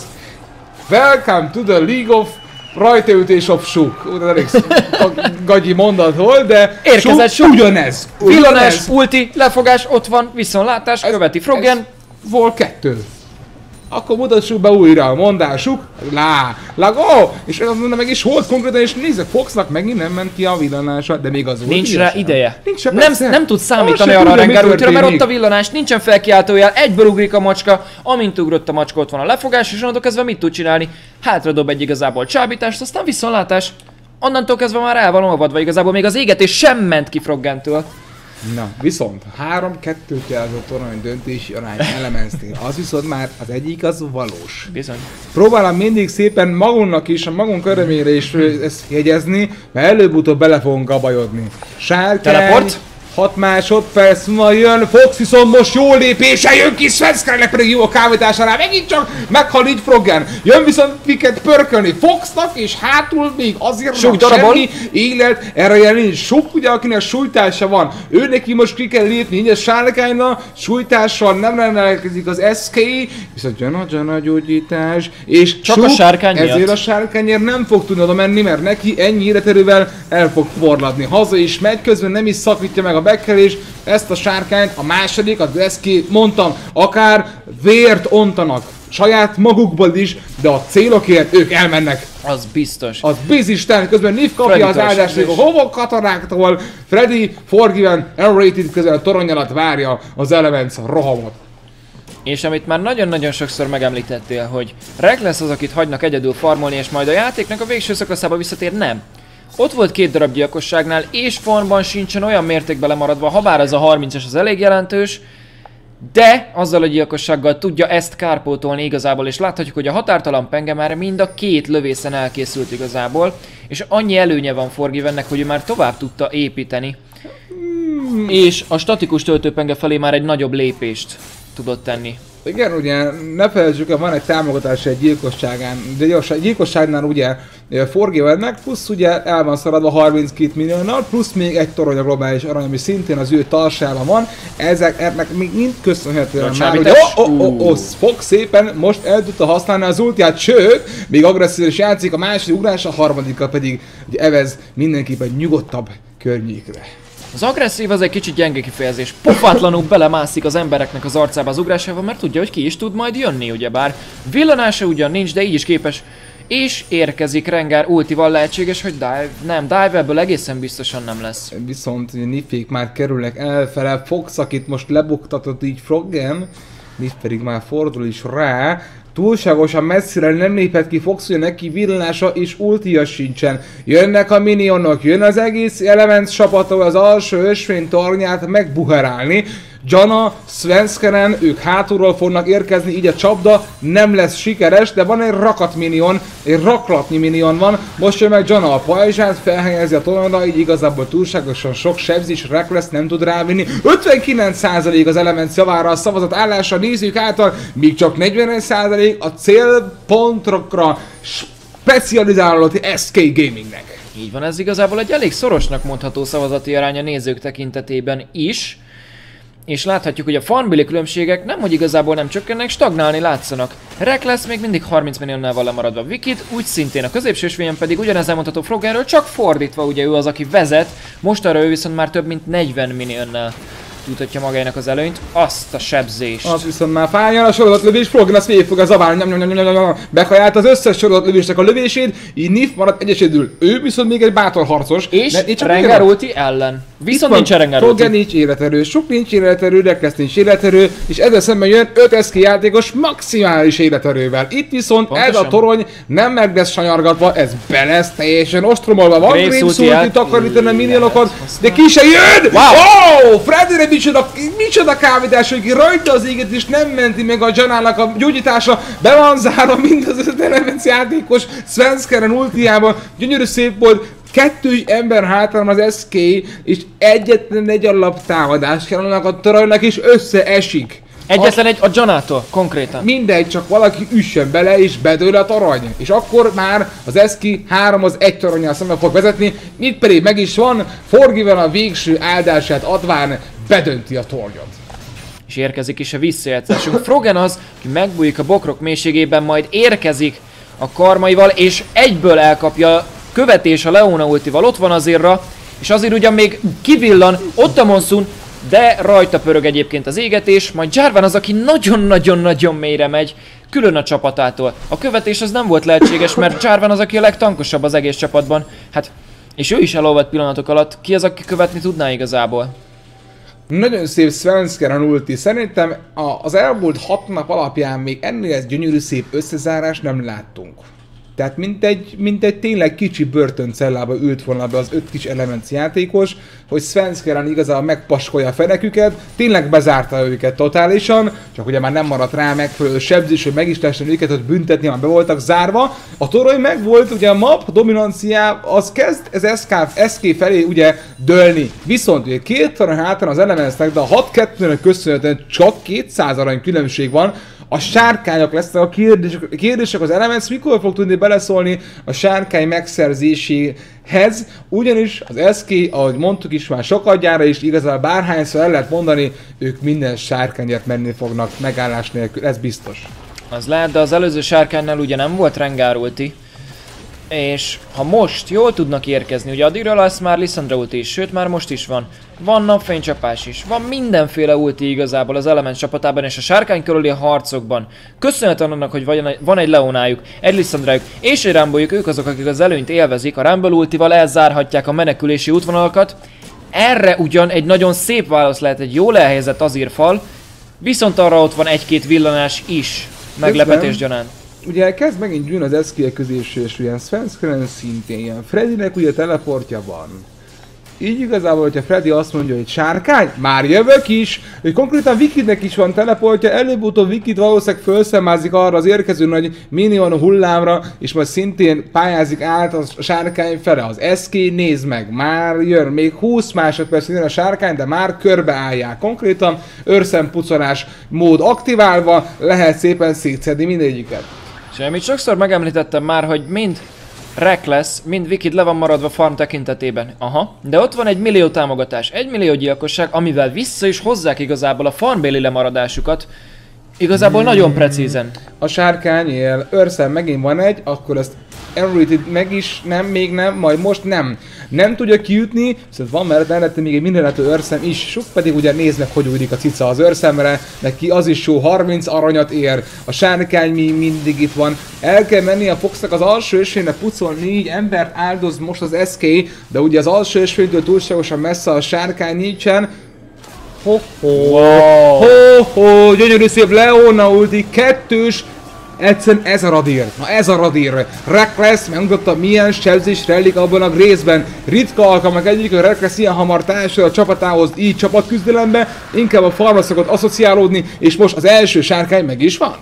Welcome to the League of rajtaütés of Suk. Ez elég gagyi mondat volt, de Érkezett Suk Suk. ugyanez. Villanás, ulti, lefogás, ott van, viszontlátás, követi Froggen. Volt kettő. Akkor mutassuk be újra a mondásuk. Lá, lá, ó, és azonnal meg is volt konkrétan, és nézzek, Foxnak megint nem ment ki a villanása, de még az volt Nincs rá ideje. Nincs nem, nem tud Azt számítani arra a tudja, mi Rengar útira, mert ott a villanás, nincsen felkiáltójel, egyből ugrik a macska, amint ugrott a macska, ott van a lefogás, és onnantól kezdve mit tud csinálni? Hátradob egy igazából csábítást, aztán viszontlátás. Onnantól kezdve már el van olvadva igazából, még az égetés sem ment ki Froggentől. Na, viszont 3-2 jelzett torony döntési arány Elementsnél. Az viszont már az egyik az valós. Bizony. Próbálom mindig szépen magunknak is, a magunk örömére is ezt jegyezni, mert előbb-utóbb bele fogunk gabajodni. Sárkány, Teleport. 6 másodperc múlva jön, Fox viszont most jó lépése jön ki, Svenskernek pedig jó a kávítására, megint csak meghal így Froggen. Jön viszont Piket pörkölni Foxnak, és hátul még azért Sok darabon. semmi élet, erre nincs. Sok ugye, akinek sújtása van. Ő neki most ki kell lépni, így a sárkányna, sújtással nem rendelkezik az SK, viszont jön a Jana gyógyítás, és Csak a Suk sárkány ezért miatt. a sárkányért nem fog tudni oda menni, mert neki ennyi életerővel el fog forladni. Haza is megy, közben nem is szakítja meg a bekkelés, ezt a sárkányt, a második, az SK, mondtam, akár vért ontanak saját magukból is, de a célokért ők elmennek. Az biztos. Az bizisten, közben Nif kapja Freddy az áldást, még a homok katonáktól, Freddy, Forgiven, L-rated közben a torony alatt várja az Elements rohamot. És amit már nagyon-nagyon sokszor megemlítettél, hogy Reg lesz az, akit hagynak egyedül farmolni, és majd a játéknak a végső szakaszába visszatér, nem. Ott volt két darab gyilkosságnál, és formban sincsen olyan mértékben lemaradva, ha bár ez a 30-es az elég jelentős, de azzal a gyilkossággal tudja ezt kárpótolni igazából, és láthatjuk, hogy a határtalan penge már mind a két lövészen elkészült igazából, és annyi előnye van Forgivennek, hogy ő már tovább tudta építeni. És a statikus töltőpenge felé már egy nagyobb lépést tudott tenni. Igen, ugye ne felejtsük el, van egy támogatás egy gyilkosságán, de gyilkosság, gyilkosságnál ugye Forgivennek, plusz ugye el van szaladva 32 milliónal, plusz még egy torony a globális arany, ami szintén az ő tarsában van. Ezek ennek még mind köszönhetően már, hogy oh, oh, oh, oh, Fox szépen most el tudta használni az ultiát, sőt, még agresszív is játszik, a második ugrás, a harmadikkal pedig ugye evez mindenképpen nyugodtabb környékre. Az agresszív az egy kicsit gyenge kifejezés. Pofátlanul belemászik az embereknek az arcába az ugrásával, mert tudja, hogy ki is tud majd jönni, ugyebár. Villanása ugyan nincs, de így is képes. És érkezik Rengar ultival lehetséges, hogy dive. Nem, dive ebből egészen biztosan nem lesz. Viszont Nifék már kerülnek elfele, Fox, akit most lebuktatott így Froggen, Nif pedig már fordul is rá, túlságosan messzire nem léphet ki Foxu, neki villása és ultia sincsen. Jönnek a minionok, jön az egész Elements csapata, az alsó ösvény tornyát megbuherálni. Jana, Svenskeren, ők hátulról fognak érkezni, így a csapda nem lesz sikeres, de van egy rakat minion, egy raklatnyi minion van, most jön meg Jana a pajzsát, felhelyezi a toronyra, így igazából túlságosan sok sebzés, Reckless nem tud rávinni. 59% az element javára a szavazat állása nézők által, míg csak 41% a célpontokra specializálódott SK Gamingnek. Így van, ez igazából egy elég szorosnak mondható szavazati arány a nézők tekintetében is. És láthatjuk, hogy a farmbili különbségek nem, hogy igazából nem csökkennek, stagnálni látszanak. Reckless még mindig 30 milliónál van lemaradva. Wikit, úgy szintén a középső pedig ugyanez mondható Froggerről, csak fordítva ugye ő az, aki vezet, most arra ő viszont már több mint 40 milliónál jutatja magának az előnyt, azt a sebzést. Az viszont már fájjan a sorozatlövés, azt végig fog a zaválni, behajált az összes sorozatlövésnek a lövését, így Nif maradt egyesedül. Ő viszont még egy bátor harcos. És Rengar ulti ellen. Viszont nincs Rengar ulti. nincs életerő, sok nincs életerő, Rekesz nincs életerő, és ezzel szemben jön 5 SK játékos maximális életerővel. Itt viszont Pontosan. ez a torony nem meg lesz sanyargatva, ez be lesz teljesen ostromolva. Van Graves ulti takarítani a minionokat, de ki se jön! Wow! Oh, Freddyre micsoda, micsoda kávidás, hogy rajta az éget és nem menti meg a Janának a gyógyítása, be van zárva mind az öt elemenc játékos Svenskeren ultiában, gyönyörű szép volt, kettős ember hátrán az SK, és egyetlen egy alaptámadás kell annak a toronynak, és összeesik. Egyetlen egy a Janától, konkrétan. Mindegy, csak valaki üssön bele és bedől a torony. És akkor már az Eszki 3 az egy toronyjal szemben fog vezetni, mit pedig meg is van, Forgiven a végső áldását adván bedönti a tornyot. És érkezik is a visszajátszásunk. Frogen az, aki megbújik a bokrok mélységében, majd érkezik a karmaival, és egyből elkapja követés a Leona ultival. Ott van azérra, és azért ugyan még kivillan, ott a Monsun, de rajta pörög egyébként az égetés, majd Jarvan az, aki nagyon-nagyon-nagyon mélyre megy, külön a csapatától. A követés az nem volt lehetséges, mert Jarvan az, aki a legtankosabb az egész csapatban. Hát, és ő is elolvadt pillanatok alatt, ki az, aki követni tudná igazából? Nagyon szép Svenskeren ulti. Szerintem az elmúlt hat nap alapján még ennél ez gyönyörű szép összezárás nem láttunk. Tehát mint egy, mint egy tényleg kicsi börtöncellába ült volna be az öt kis elemenc játékos, hogy Svenskeren igazából megpaskolja a feneküket, tényleg bezárta őket totálisan, csak ugye már nem maradt rá megfelelő sebzés, hogy meg is lehessen őket ott büntetni, már be voltak zárva. A torony meg volt, ugye a map dominancia, az kezd ez SK, SK felé ugye dőlni. Viszont ugye két torony hátán az elementsnek, de a 6-2-nek köszönhetően csak 200 arany különbség van, a sárkányok lesznek a kérdések, a kérdések az Elements mikor fog tudni beleszólni a sárkány megszerzéséhez, ugyanis az SK, ahogy mondtuk is már sokadjára is, igazából bárhányszor el lehet mondani, ők minden sárkányért menni fognak megállás nélkül, ez biztos. Az lehet, de az előző sárkánynál ugye nem volt rengárulti, és ha most jól tudnak érkezni, ugye addigra lesz már Lissandra ulti is, sőt már most is van. Van napfénycsapás is, van mindenféle ulti igazából az Element csapatában és a sárkány körüli harcokban. Köszönhetően annak, hogy van egy Leonájuk, egy Lissandrájuk és egy Rámbolyuk, ők azok, akik az előnyt élvezik, a Rumble ultival elzárhatják a menekülési útvonalakat. Erre ugyan egy nagyon szép válasz lehet egy jól elhelyezett azírfal, viszont arra ott van egy-két villanás is, meglepetés gyanánt ugye kezd megint jön az eszkél közésű, és ilyen Svenskeren szintén ilyen. Freddynek ugye teleportja van. Így igazából, hogyha Freddy azt mondja, hogy sárkány, már jövök is, hogy konkrétan Wikidnek is van teleportja, előbb-utóbb Wikid valószínűleg felszemázik arra az érkező nagy minion hullámra, és majd szintén pályázik át a sárkány fele. Az SK néz meg, már jön, még 20 másodperc a sárkány, de már körbeállják. Konkrétan őrszempucolás mód aktiválva, lehet szépen szétszedni mindegyiket. És amit sokszor megemlítettem már, hogy mind Reckless, mind Wicked le van maradva farm tekintetében. Aha. De ott van egy millió támogatás, egy millió gyilkosság, amivel vissza is hozzák igazából a farmbéli lemaradásukat. Igazából hmm. nagyon precízen. A sárkány él, őrszen megint van egy, akkor ezt Enrated meg is, nem, még nem, majd most nem. Nem tudja kijutni, viszont van mellett mellette még egy mindenető őrszem is, sok pedig ugye néznek, hogy újdik a cica az őrszemre, neki az is jó, 30 aranyat ér, a sárkány mi mindig itt van. El kell menni a Foxnak az alsó ösvényre pucolni, négy embert áldoz most az SK, de ugye az alsó ösvénytől túlságosan messze a sárkány nincsen, Ho-ho, wow. ho-ho, gyönyörű szép Leona ulti, kettős Egyszerűen ez a radír. Na ez a radír. Reckless megmutatta milyen sebzés rejlik abban a részben. Ritka alkalmak egyik, hogy Reckless ilyen hamar társul a csapatához így csapatküzdelembe, inkább a farmra szokott asszociálódni, és most az első sárkány meg is van.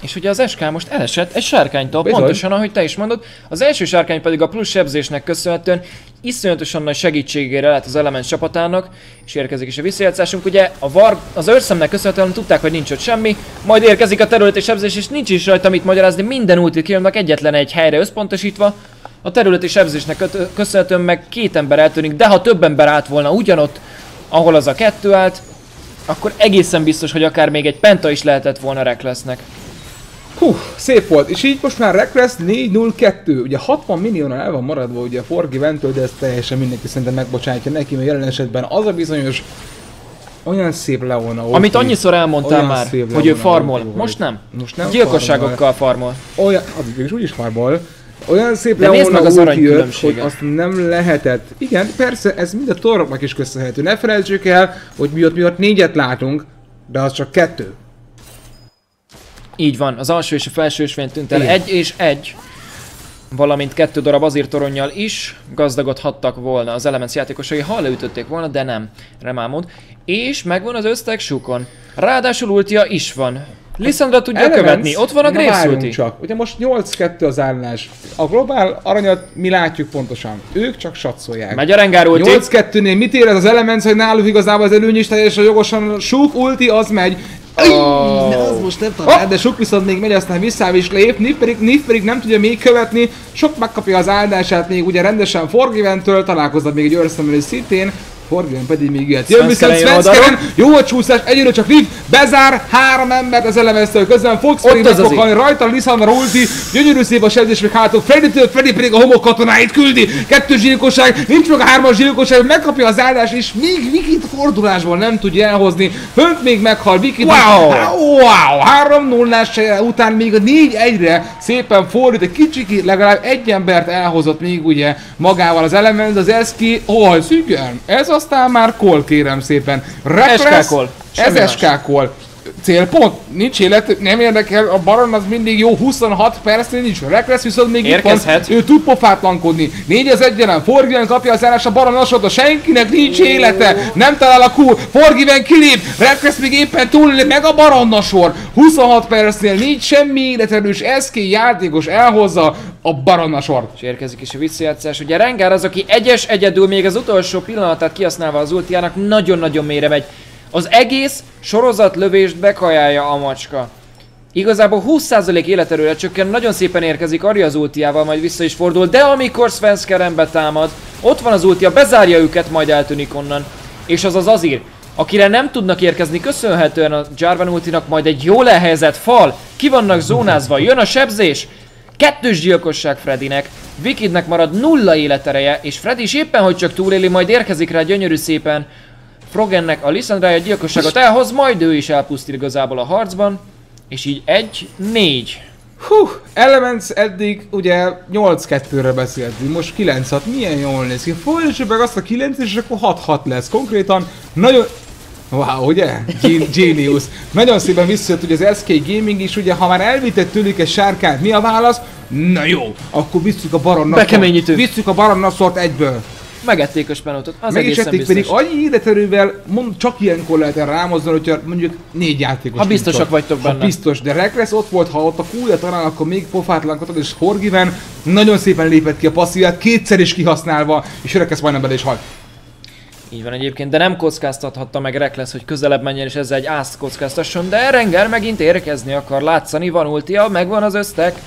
És ugye az SK most elesett egy sárkánytól, Bizony. pontosan ahogy te is mondod. Az első sárkány pedig a plusz sebzésnek köszönhetően iszonyatosan nagy segítségére lett az Elements csapatának, és érkezik is a visszajátszásunk. Ugye a var, az őrszemnek köszönhetően tudták, hogy nincs ott semmi, majd érkezik a területi sebzés, és nincs is rajta mit magyarázni, minden ulti kilnak egyetlen egy helyre összpontosítva. A területi sebzésnek köszönhetően meg két ember eltűnik, de ha több ember állt volna ugyanott, ahol az a kettő állt, akkor egészen biztos, hogy akár még egy penta is lehetett volna Recklessnek. Hú, szép volt. És így most már Reckless 4-0-2. Ugye 60 milliónal el van maradva ugye Forgiventől, de ezt teljesen mindenki szerintem megbocsátja neki, mert jelen esetben az a bizonyos olyan szép Leona. Amit annyiszor elmondtál Olyan már, hogy ő farmol. volt. Most nem. Most nem Gyilkosságokkal farmol. Olyan, az is úgy is farmol. Olyan szép De Leona meg az arany jött, hogy azt nem lehetett. Igen, persze, ez mind a toroknak is köszönhető. Ne felejtsük el, hogy mi ott, mi ott négyet látunk, de az csak kettő. Így van, az alsó és a felső ösvény tűnt el. Igen. Egy és egy. Valamint kettő darab azért toronnyal is gazdagodhattak volna az Elements játékosai, ha leütötték volna, de nem. Remámond. És megvan az öztek sukon. Ráadásul ultia is van. Lissandra tudja Elements- követni, ott van a Graves csak. Ugye most 8-2 az állás. A globál aranyat mi látjuk pontosan. Ők csak satszolják. Megy a Rengar ulti. 8-2-nél mit érez az Elements, hogy náluk igazából az előny is teljesen jogosan Suk ulti, az megy. Oh. De az most nem talál, de sok viszont még megy, aztán vissza is lép, Nif pedig, Nif pedig nem tudja még követni, sok megkapja az áldását még ugye rendesen Forgiventől, találkoznak még egy őrszemmel is szintén, Forgiven pedig még ilyet. Jön viszont Svenskeren jó a csúszás, egyre csak Nif, bezár, három embert az elemeztől közben, Fox Ott pedig meg fog halni, rajta Lissandra ulti, gyönyörű szép a sebzés még hátul, Freddy-től, Freddy pedig a homok katonáit küldi, kettős gyilkosság, nincs meg a hármas gyilkosság, megkapja az áldást, és még Vikit fordulásból nem tudja elhozni, fönt még meghal Viki. Wow! Wow! 3 0 után még a 4-1-re szépen fordít, egy kicsikét legalább egy embert elhozott még ugye magával az Elements, az Eszki, oh, igen, ez aztán már kol kérem szépen. Reckless, Ez más. SK call. Célpont, nincs élet, nem érdekel, a Baron az mindig jó 26 percnél nincs, Reckless viszont még itt van, Érkezhet. ő tud pofátlankodni. Négy az egyelen, Forgiven kapja az állás, a Baron lassatta, senkinek nincs élete, nem talál a Q, Forgiven kilép, Reckless még éppen túl, meg a Baron sor. 26 percnél nincs semmi életerős, SK játékos elhozza a Baron a sort. És érkezik is a visszajátszás. Ugye Rengar az, aki egyes egyedül még az utolsó pillanatát kihasználva az ultiának nagyon-nagyon mélyre megy. Az egész sorozat lövést bekajálja a macska. Igazából 20% életerőre csökken, nagyon szépen érkezik Arya az ultiával, majd vissza is fordul, de amikor Svenskeren betámad, ott van az ultia, bezárja őket, majd eltűnik onnan. És az az Azir, akire nem tudnak érkezni köszönhetően a Jarvan ultinak, majd egy jól elhelyezett fal, ki vannak zónázva, jön a sebzés, Kettős gyilkosság Freddynek, Wikidnek marad nulla életereje, és Freddy is éppen hogy csak túléli, majd érkezik rá gyönyörű szépen Frogennek a Lissandrája gyilkosságot elhoz, majd ő is elpusztít igazából a harcban, és így egy, négy. Hú, Elements eddig ugye 8-2-re beszéltünk, most 9-6, milyen jól néz ki. Folytassuk meg azt a 9 és akkor 6-6 lesz. Konkrétan nagyon... Wow, ugye? Gen- Genius. Nagyon szépen visszajött ugye az SK Gaming is, ugye ha már elvitett tőlük egy sárkányt, mi a válasz? Na jó, akkor visszük a Baron Nassort. Bekeményítő. Visszük a Baron Nassort egyből. Megették a spenótot, az Meg is ették, biztos. pedig annyi életerővel mond, csak ilyenkor lehet rámozdani, hogyha mondjuk négy játékos Ha nincs biztosak ott. vagytok Ha benne. biztos, de Reckless ott volt, ha ott a kúja talán, akkor még pofátlankodott, és Forgiven nagyon szépen lépett ki a passzívját, kétszer is kihasználva, és Reckless majdnem bele is halt. Így van egyébként, de nem kockáztathatta meg Reckless, hogy közelebb menjen és ezzel egy ászt kockáztasson, de Renger megint érkezni akar látszani, van ultia, megvan azöztek,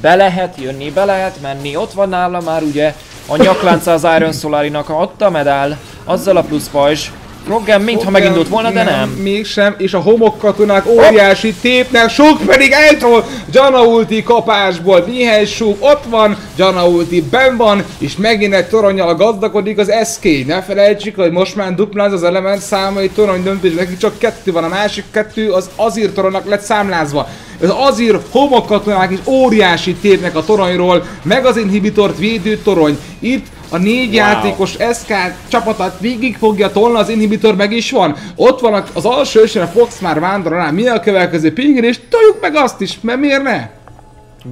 be lehet jönni, be lehet menni, ott van nála már ugye a nyaklánca az Iron Solarinak, ott a medál, azzal a plusz pajzs. Froggen mintha megindult volna, de nem. Mégsem, és a homok katonák óriási tépnek, sok pedig eltol Jana ulti kapásból, Mihely Suk ott van, Jana ulti ben van, és megint egy toronyjal gazdagodik az SK. Ne felejtsük, hogy most már dupláz az element számai torony döntés, neki csak kettő van, a másik kettő az Azir toronynak lett számlázva. Az Azir homok katonák is óriási tépnek a toronyról, meg az inhibitort védő torony. Itt a négy Wow. játékos SK csapatát végig fogja tolni, az inhibitor meg is van. Ott van az alsó ősön, a Fox már vándorol rá, mi a következő pingin, és toljuk meg azt is, mert miért ne?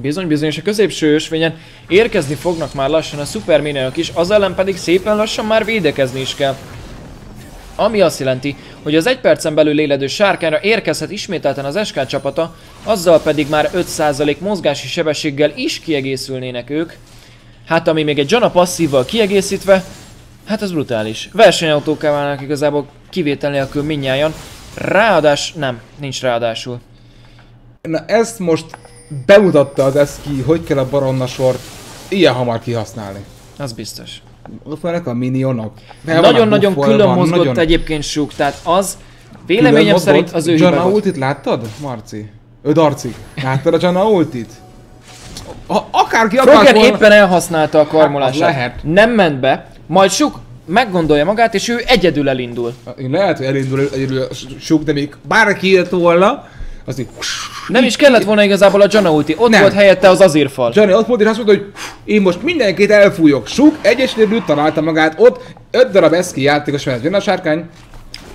Bizony, bizony, és a középső ösvényen érkezni fognak már lassan a szuperminők is, az ellen pedig szépen lassan már védekezni is kell. Ami azt jelenti, hogy az egy percen belül éledő sárkányra érkezhet ismételten az SK csapata, azzal pedig már 5% mozgási sebességgel is kiegészülnének ők. Hát ami még egy Jana passzívval kiegészítve, hát ez brutális. Versenyautóká válnak igazából kivétel nélkül minnyájan. Ráadás, nem, nincs ráadásul. Na ezt most bemutatta az Eszki, hogy kell a baronna sort ilyen hamar kihasználni. Az biztos. Ott vannak a minionok. Nagyon-nagyon külön mozgott nagyon egyébként Suk, tehát az véleményem szerint az ő Jana hibája. volt. ultit láttad, Marci? Ő Darci. Láttad a Jana ultit? Ha akárki akart Frogger volna... éppen elhasználta a karmolását. Hát, lehet. Nem ment be, majd Suk meggondolja magát, és ő egyedül elindul. Én lehet, hogy elindul egyedül sok, de még bárki élt volna, az így... Nem is kellett volna igazából a Jana ulti, ott Nem. volt helyette az azírfal. Johnny ott volt, és azt mondta, hogy én most mindenkit elfújok. Suk egyesülő találta magát ott, öt darab eszki játékos mellett jön a sárkány.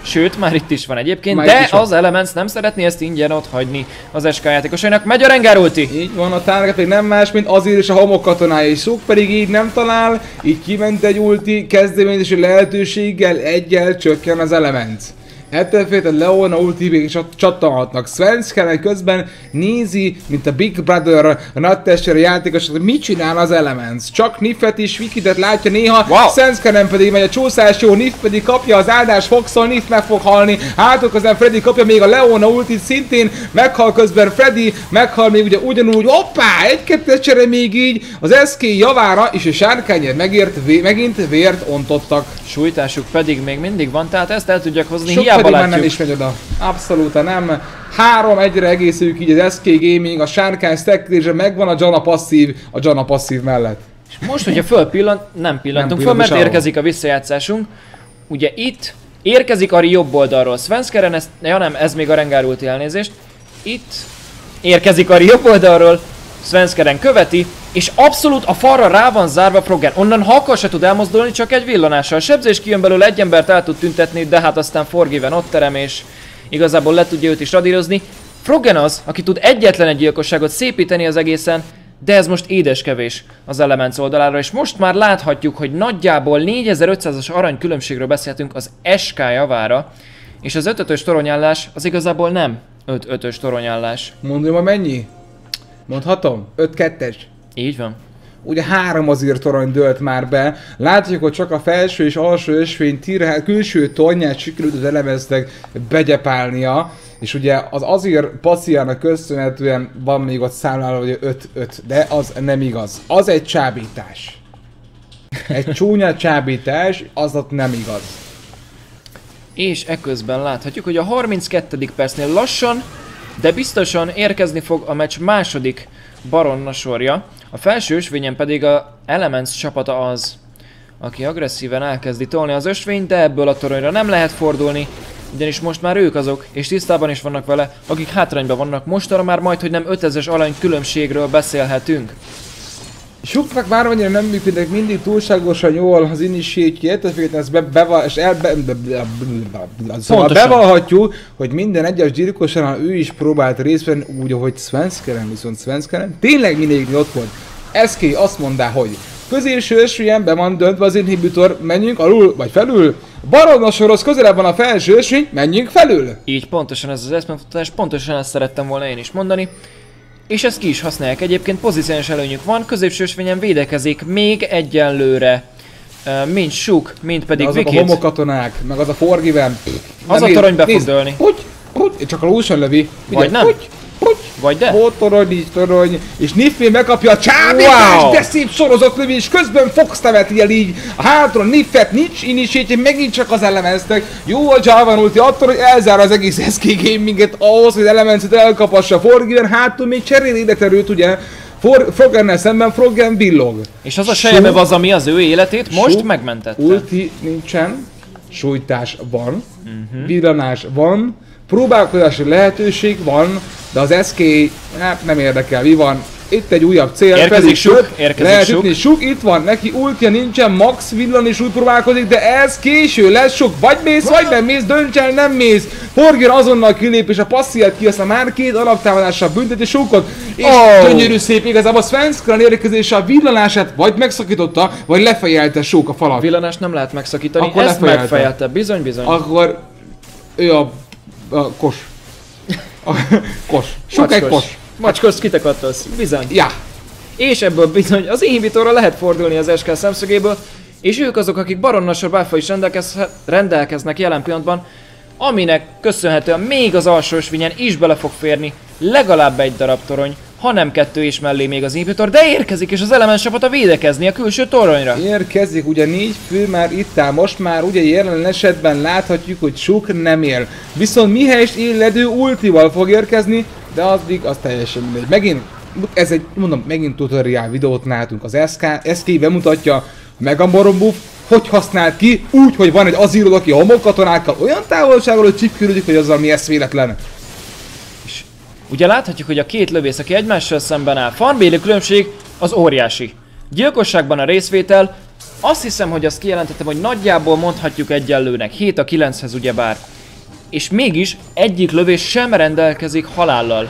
Sőt, már itt is van egyébként, Már de is van. az Elements nem szeretné ezt ingyen ott hagyni az SK játékosainak. Megy a Rengar ulti! Így van, a target pedig nem más, mint azért és a homok katonája, és Suk pedig így nem talál, így kiment egy ulti kezdeményezési lehetőséggel, egyel csökken az element. Ettől féltően Leona ulti is csattanhatnak. Svenskelen közben nézi, mint a Big Brother, a nagy testvére játékos, hogy mit csinál az Elements. Csak Niffet is, Wikidet látja néha, Wow. Svenskelen pedig megy a csúszás jó, Niff pedig kapja az áldás Foxon, Niff meg fog halni, hátul közben Freddy kapja még a Leona ultit szintén, meghal közben Freddy, meghal még ugye ugyanúgy, hoppá, egy-kettő csere még így, az SK javára, és a sárkányért megért, vé, megint vért ontottak. Sújtásuk pedig még mindig van, tehát ezt el tudják hozni, Sok hiába pedig már nem is megy oda. Abszolút nem. Három egyre egészüljük így az SK Gaming, a sárkány stacklése megvan a Jana passzív, a Jana passzív mellett. Most, hogyha fölpillant, nem pillantunk föl, mert érkezik a visszajátszásunk. Ugye itt érkezik Ari jobb oldalról. Svenskeren, ez, ja nem, ez még a Rengar ulti elnézést. Itt érkezik Ari jobb oldalról, Svenskeren követi, és abszolút a falra rá van zárva Froggen. Onnan ha akar se tud elmozdulni, csak egy villanással. Sebzés kijön belőle, egy embert el tud tüntetni, de hát aztán Forgiven ott terem, és igazából le tudja őt is radírozni. Froggen az, aki tud egyetlen egy gyilkosságot szépíteni az egészen, de ez most édeskevés az Elements oldalára, és most már láthatjuk, hogy nagyjából 4500-as arany különbségről beszéltünk az SK javára, és az 5-5-ös toronyállás az igazából nem 5-5-ös toronyállás. Mondjam, a mennyi? Mondhatom? 5-2-es. Így van. Ugye három azért torony dőlt már be. Látjuk, hogy csak a felső és alsó ösvény tir, külső tornyát sikerült az elemeznek begyepálnia. És ugye az azért passziának köszönhetően van még ott számlálva, hogy 5-5, de az nem igaz. Az egy csábítás. Egy csúnya csábítás, az ott nem igaz. És ekközben láthatjuk, hogy a 32. percnél lassan, de biztosan érkezni fog a meccs második baronna sorja. A felső ösvényen pedig a Elements csapata az, aki agresszíven elkezdi tolni az ösvényt, de ebből a toronyra nem lehet fordulni, ugyanis most már ők azok, és tisztában is vannak vele, akik hátrányban vannak. Mostanra már majd, hogy nem 5000-es arany különbségről beszélhetünk. Suknak már annyira nem működnek mindig túlságosan jól az initiate ettől függetlenül ezt be, beva, és el, be, be, be, be, be, szóval Pontosan. bevallhatjuk, hogy minden egyes gyilkosan ő is próbált részt venni, úgy, ahogy Svenskeren, viszont Svenskeren tényleg mindig ott volt. SK azt mondta, hogy középső ösvényen be van döntve az inhibitor, menjünk alul vagy felül, Baronna sorhoz közelebb van a felső ösvény, menjünk felül! Így pontosan ez az eszmefutás, pontosan ezt szerettem volna én is mondani. És ezt ki is használják. Egyébként pozíciós előnyük van, középső ösvényen védekezik még egyenlőre. Uh, mind Suk, mind De pedig azok a Vikit. homokatonák, meg az a Forgiven. Az a torony be fog dőlni. Puty, csak a Lucian lövi. Vagy nem. Puty, puty. Vagy de? Volt torony, és Niffy megkapja a csábítást, Wow! de szép sorozott lövés, közben Fox neveti el így. A hátron Niffet nincs initiate, megint csak az elemeztek. Jó a Java ulti, attól, hogy elzár az egész SK Gaminget ahhoz, hogy elemencet elkapassa. Forgiven hátul még cserél életerőt, ugye. For, Frogennel szemben Froggen villog. És az a sejeme az, ami az ő életét most megmentette. Ulti nincsen, sújtás van, uh-huh. villanás van, próbálkozási lehetőség van, de az SK hát nem érdekel, mi van, itt egy újabb cél. Érkezik Freddy Suk, érkezik lehet Suk. ütni Suk, itt van, neki ultja nincsen, Max villan is úgy próbálkozik, de ez késő lesz Suk, vagy mész, vagy nem mész, dönts el, nem mész. Forger azonnal kilép, és a passzíját kihasznál már két alaptámadással bünteti Sukot, és Oh. gyönyörű szép igazából Svenskran érkezése a villanását vagy megszakította, vagy lefejelte Suk a falat. Villanást nem lehet megszakítani, Akkor ezt lefejelte. megfejelte, bizony, bizony. Akkor ő a, a kos. A, kos. Sok egy kos. Macskos kitakadtasz, bizony. Ja. És ebből bizony az inhibitorra lehet fordulni az SK szemszögéből, és ők azok, akik baronnassal buffa is rendelkeznek jelen pillanatban, aminek köszönhetően még az alsó svinyen is bele fog férni legalább egy darab torony, ha nem kettő is mellé még az inhibitor, de érkezik és az elemens csapata védekezni a külső toronyra. Érkezik, ugye négy fő már itt áll, most már ugye jelen esetben láthatjuk, hogy Suk nem él. Viszont Mihály illedő ultival fog érkezni, de addig az teljesen mindegy. Megint, ez egy, mondom, megint tutorial videót látunk. Az SK, SK bemutatja Megamoron buff, hogy használt ki, úgy, hogy van egy azírod, aki homokkatonákkal olyan távolságról, hogy csipkülődik, hogy azzal mi eszméletlen. Ugye láthatjuk, hogy a két lövész, aki egymással szemben áll, farmbéli különbség az óriási. Gyilkosságban a részvétel, azt hiszem, hogy azt kijelentettem, hogy nagyjából mondhatjuk egyenlőnek, 7 a 9-hez ugyebár. És mégis egyik lövés sem rendelkezik halállal.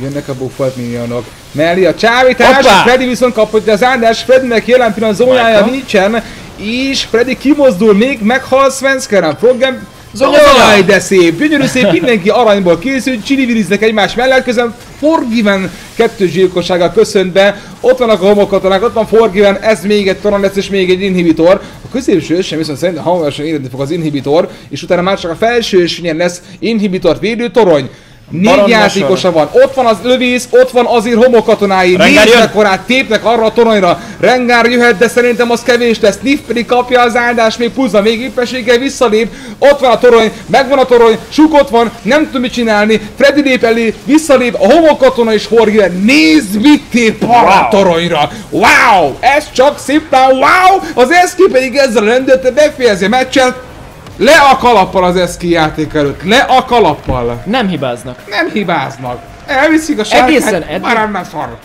Jönnek a buffolt minionok. Mellé a csávítás! Freddy viszont kapott az áldás, Freddynek jelen pillanat zónája nincsen, és Freddy kimozdul még, meghal Svenskeren. Froggen Zonya! Jaj, de szép, gyönyörű szép, mindenki aranyból készült, csiliviriznek egymás mellett, közben Forgiven kettős gyilkossága köszönt be, ott vannak a homokatonák, ott van Forgiven, ez még egy toron lesz és még egy inhibitor. A középső sem viszont szerintem hamarosan érni fog az inhibitor, és utána már csak a felső ösvényen lesz inhibitor védő torony. Négy játékosa van, ott van az lövész, ott van azért homokatonái, jön! mekkorát tépnek arra a toronyra, Rengár jöhet, de szerintem az kevés lesz, Nif pedig kapja az áldást, még Puzza még éppességgel visszalép, ott van a torony, megvan a torony, Suk ott van, nem tud mit csinálni, Freddy lép elé, visszalép, a homokatona is forgja, nézd mit tép arra a toronyra, wow, ez csak szépen wow, az Eszki pedig ezzel a rendőrte befejezi a meccset, le a kalappal az Eszki játék előtt, le a kalappal. Nem hibáznak. Nem hibáznak. Elviszik a sárkányt, Egészen eddig- már nem szar.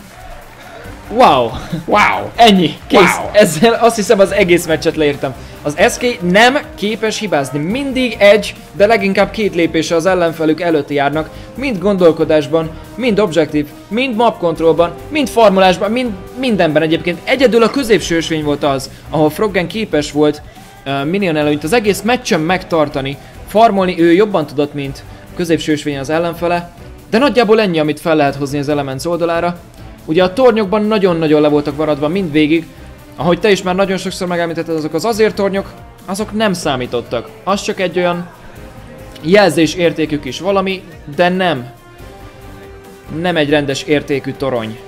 Wow! Wow. Ennyi, kész. Wow. Ezzel azt hiszem az egész meccset leírtam. Az SK nem képes hibázni. Mindig egy, de leginkább két lépése az ellenfelük előtt járnak. Mind gondolkodásban, mind objektív, mind map controlban, mind formulásban, mind mindenben egyébként. Egyedül a középső ösvény volt az, ahol Froggen képes volt uh, minion előnyt az egész meccsen megtartani. Farmolni ő jobban tudott, mint a középső ösvény az ellenfele. De nagyjából ennyi, amit fel lehet hozni az Elements oldalára. Ugye a tornyokban nagyon-nagyon le voltak maradva mindvégig, ahogy te is már nagyon sokszor megemlítetted, azok az azért tornyok, azok nem számítottak. Az csak egy olyan jelzés értékük is valami, de nem. Nem egy rendes értékű torony.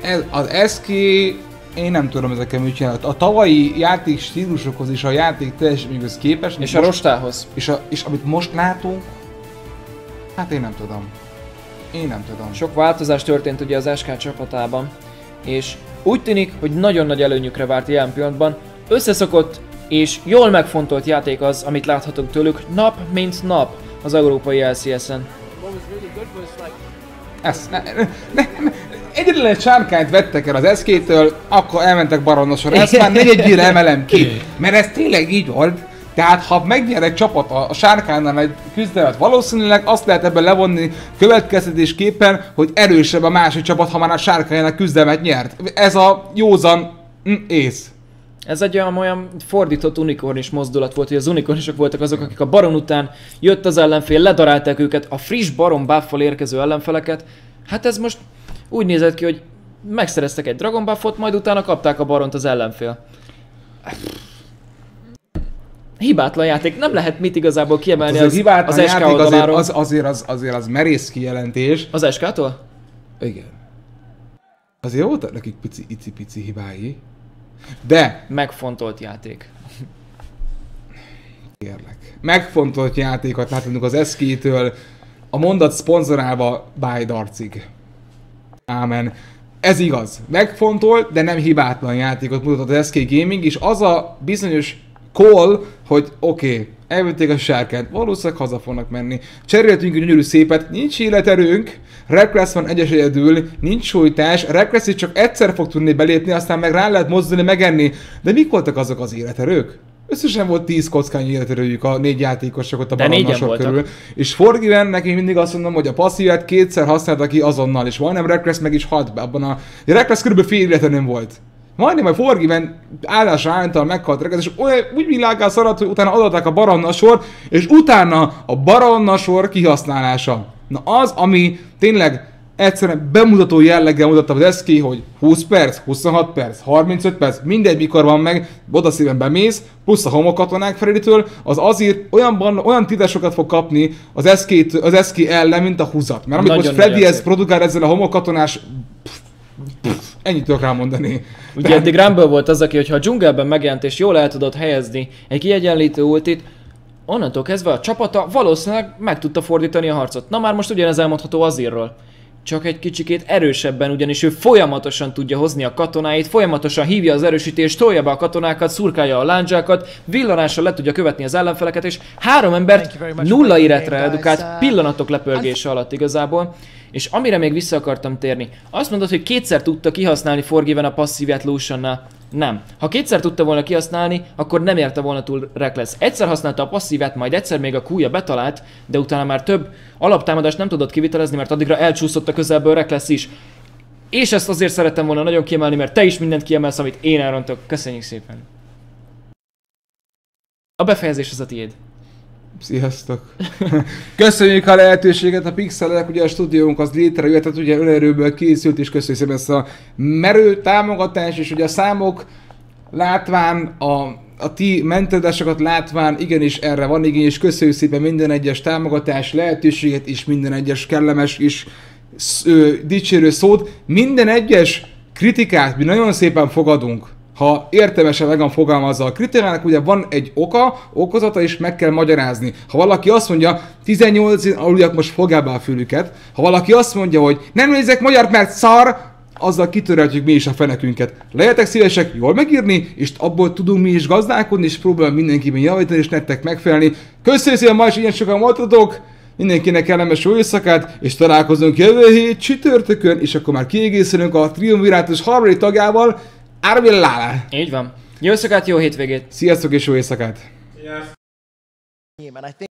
Ez, az Eszki, én nem tudom ezekkel mit csinál. A tavalyi játék stílusokhoz és a játék teljesítményhez képest, És és, a most, rostához. és, a, és amit most látunk, hát én nem tudom. Én nem tudom. Sok változás történt ugye az SK csapatában, és úgy tűnik, hogy nagyon nagy előnyükre várt jelen pillanatban. Összeszokott és jól megfontolt játék az, amit láthatunk tőlük nap mint nap az európai LCS-en. Ezt, ne, ne, ne. Egyetlen egy sárkányt vettek el az eszkétől, akkor elmentek baronosra. Ezt már negyedjére emelem ki. Mert ez tényleg így volt. Tehát ha megnyer egy csapat a, a sárkánynal egy küzdelmet, valószínűleg azt lehet ebben levonni következtetésképpen, hogy erősebb a másik csapat, ha már a sárkánynál küzdelmet nyert. Ez a józan mm, ész. Ez egy olyan, olyan fordított unikornis mozdulat volt, hogy az unikornisok voltak azok, akik a baron után jött az ellenfél, ledarálták őket, a friss baron buffal érkező ellenfeleket. Hát ez most úgy nézett ki, hogy megszereztek egy dragon buffot, majd utána kapták a baront az ellenfél. Hibátlan játék, nem lehet mit igazából kiemelni Az, az, hibátlan az SK játék azért, az, azért, az, azért az merész kijelentés. Az SK-tól? Igen. Azért voltak nekik pici, icipici hibái. De Megfontolt játék. Kérlek. Megfontolt játékot látunk az Eszkétől, a mondat szponzorálva by Darcig. Ámen. Ez igaz. Megfontolt, de nem hibátlan játékot mutatott az SK Gaming, és az a bizonyos call, hogy oké, okay, elvitték a sárkányt, valószínűleg haza fognak menni. Cseréltünk egy gyönyörű szépet, nincs életerőnk, Reckless van egyes egyedül, nincs sújtás, Reckless csak egyszer fog tudni belépni, aztán meg rá lehet mozdulni, megenni. De mik voltak azok az életerők? Összesen volt 10 kockányi életerőjük a négy játékosok ott a voltak. körül. És Forgiven neki mindig azt mondom, hogy a passzívet kétszer használta ki azonnal, és majdnem Reckless meg is halt be abban a... Reckless körülbelül fél életerőn volt. Majdnem a Forgiven állása által meghalt Reckless, és olyan, úgy világá szaradt, hogy utána adották a baronna sor, és utána a baronna sor kihasználása. Na az, ami tényleg egyszerűen bemutató jelleggel mutatta az eszki, hogy 20 perc, 26 perc, 35 perc, mindegy mikor van meg, oda szépen bemész, plusz a homokatonák Freddytől, az azért olyanban, olyan tításokat fog kapni az eszkét, az eszki ellen, mint a húzat. Mert amikor Nagyon Freddy ezt szép. produkál ezzel a homokatonás pff, pff, ennyit tudok rámondani. Ugye eddig Rumble volt az, aki, hogyha a dzsungelben megjelent és jól el tudott helyezni egy kiegyenlítő ultit, onnantól kezdve a csapata valószínűleg meg tudta fordítani a harcot. Na már most ugyanez elmondható Azirról. Csak egy kicsikét erősebben, ugyanis ő folyamatosan tudja hozni a katonáit, folyamatosan hívja az erősítést, tolja be a katonákat, szurkálja a lándzsákat, villanással le tudja követni az ellenfeleket, és három embert nulla életre edukált pillanatok lepörgése alatt igazából. És amire még vissza akartam térni, azt mondod, hogy kétszer tudta kihasználni Forgiven a passzívját Luciannál. Nem. Ha kétszer tudta volna kihasználni, akkor nem érte volna túl Reckless. Egyszer használta a passzívát, majd egyszer még a kúja betalált, de utána már több alaptámadást nem tudott kivitelezni, mert addigra elcsúszott a közelből Reckless is. És ezt azért szerettem volna nagyon kiemelni, mert te is mindent kiemelsz, amit én elrontok. Köszönjük szépen. A befejezés az a tiéd. Sziasztok! Köszönjük a lehetőséget a pixelek, ugye a stúdiónk az létrejött, tehát ugye önerőből készült, és köszönjük szépen ezt a merő támogatást, és ugye a számok látván, a, a ti mentedásokat látván, igenis erre van igény, és köszönjük szépen minden egyes támogatás lehetőséget, és minden egyes kellemes és ö, dicsérő szót, minden egyes kritikát mi nagyon szépen fogadunk ha értelmesen meg van fogalmazva a kritikának, ugye van egy oka, okozata, és meg kell magyarázni. Ha valaki azt mondja, 18 aluljak most fogják be a fülüket, ha valaki azt mondja, hogy nem nézek magyar, mert szar, azzal kitörhetjük mi is a fenekünket. Lehetek szívesek jól megírni, és abból tudunk mi is gazdálkodni, és próbálom mindenkiben javítani, és nektek megfelelni. Köszönjük szépen, ma is ilyen sokan voltatok! Mindenkinek kellemes jó éjszakát, és találkozunk jövő hét csütörtökön, és akkor már kiegészülünk a triumvirátus harmadik tagjával, Arvin Lala. Így van. Jó szakát, jó hétvégét! Sziasztok és jó éjszakát! Think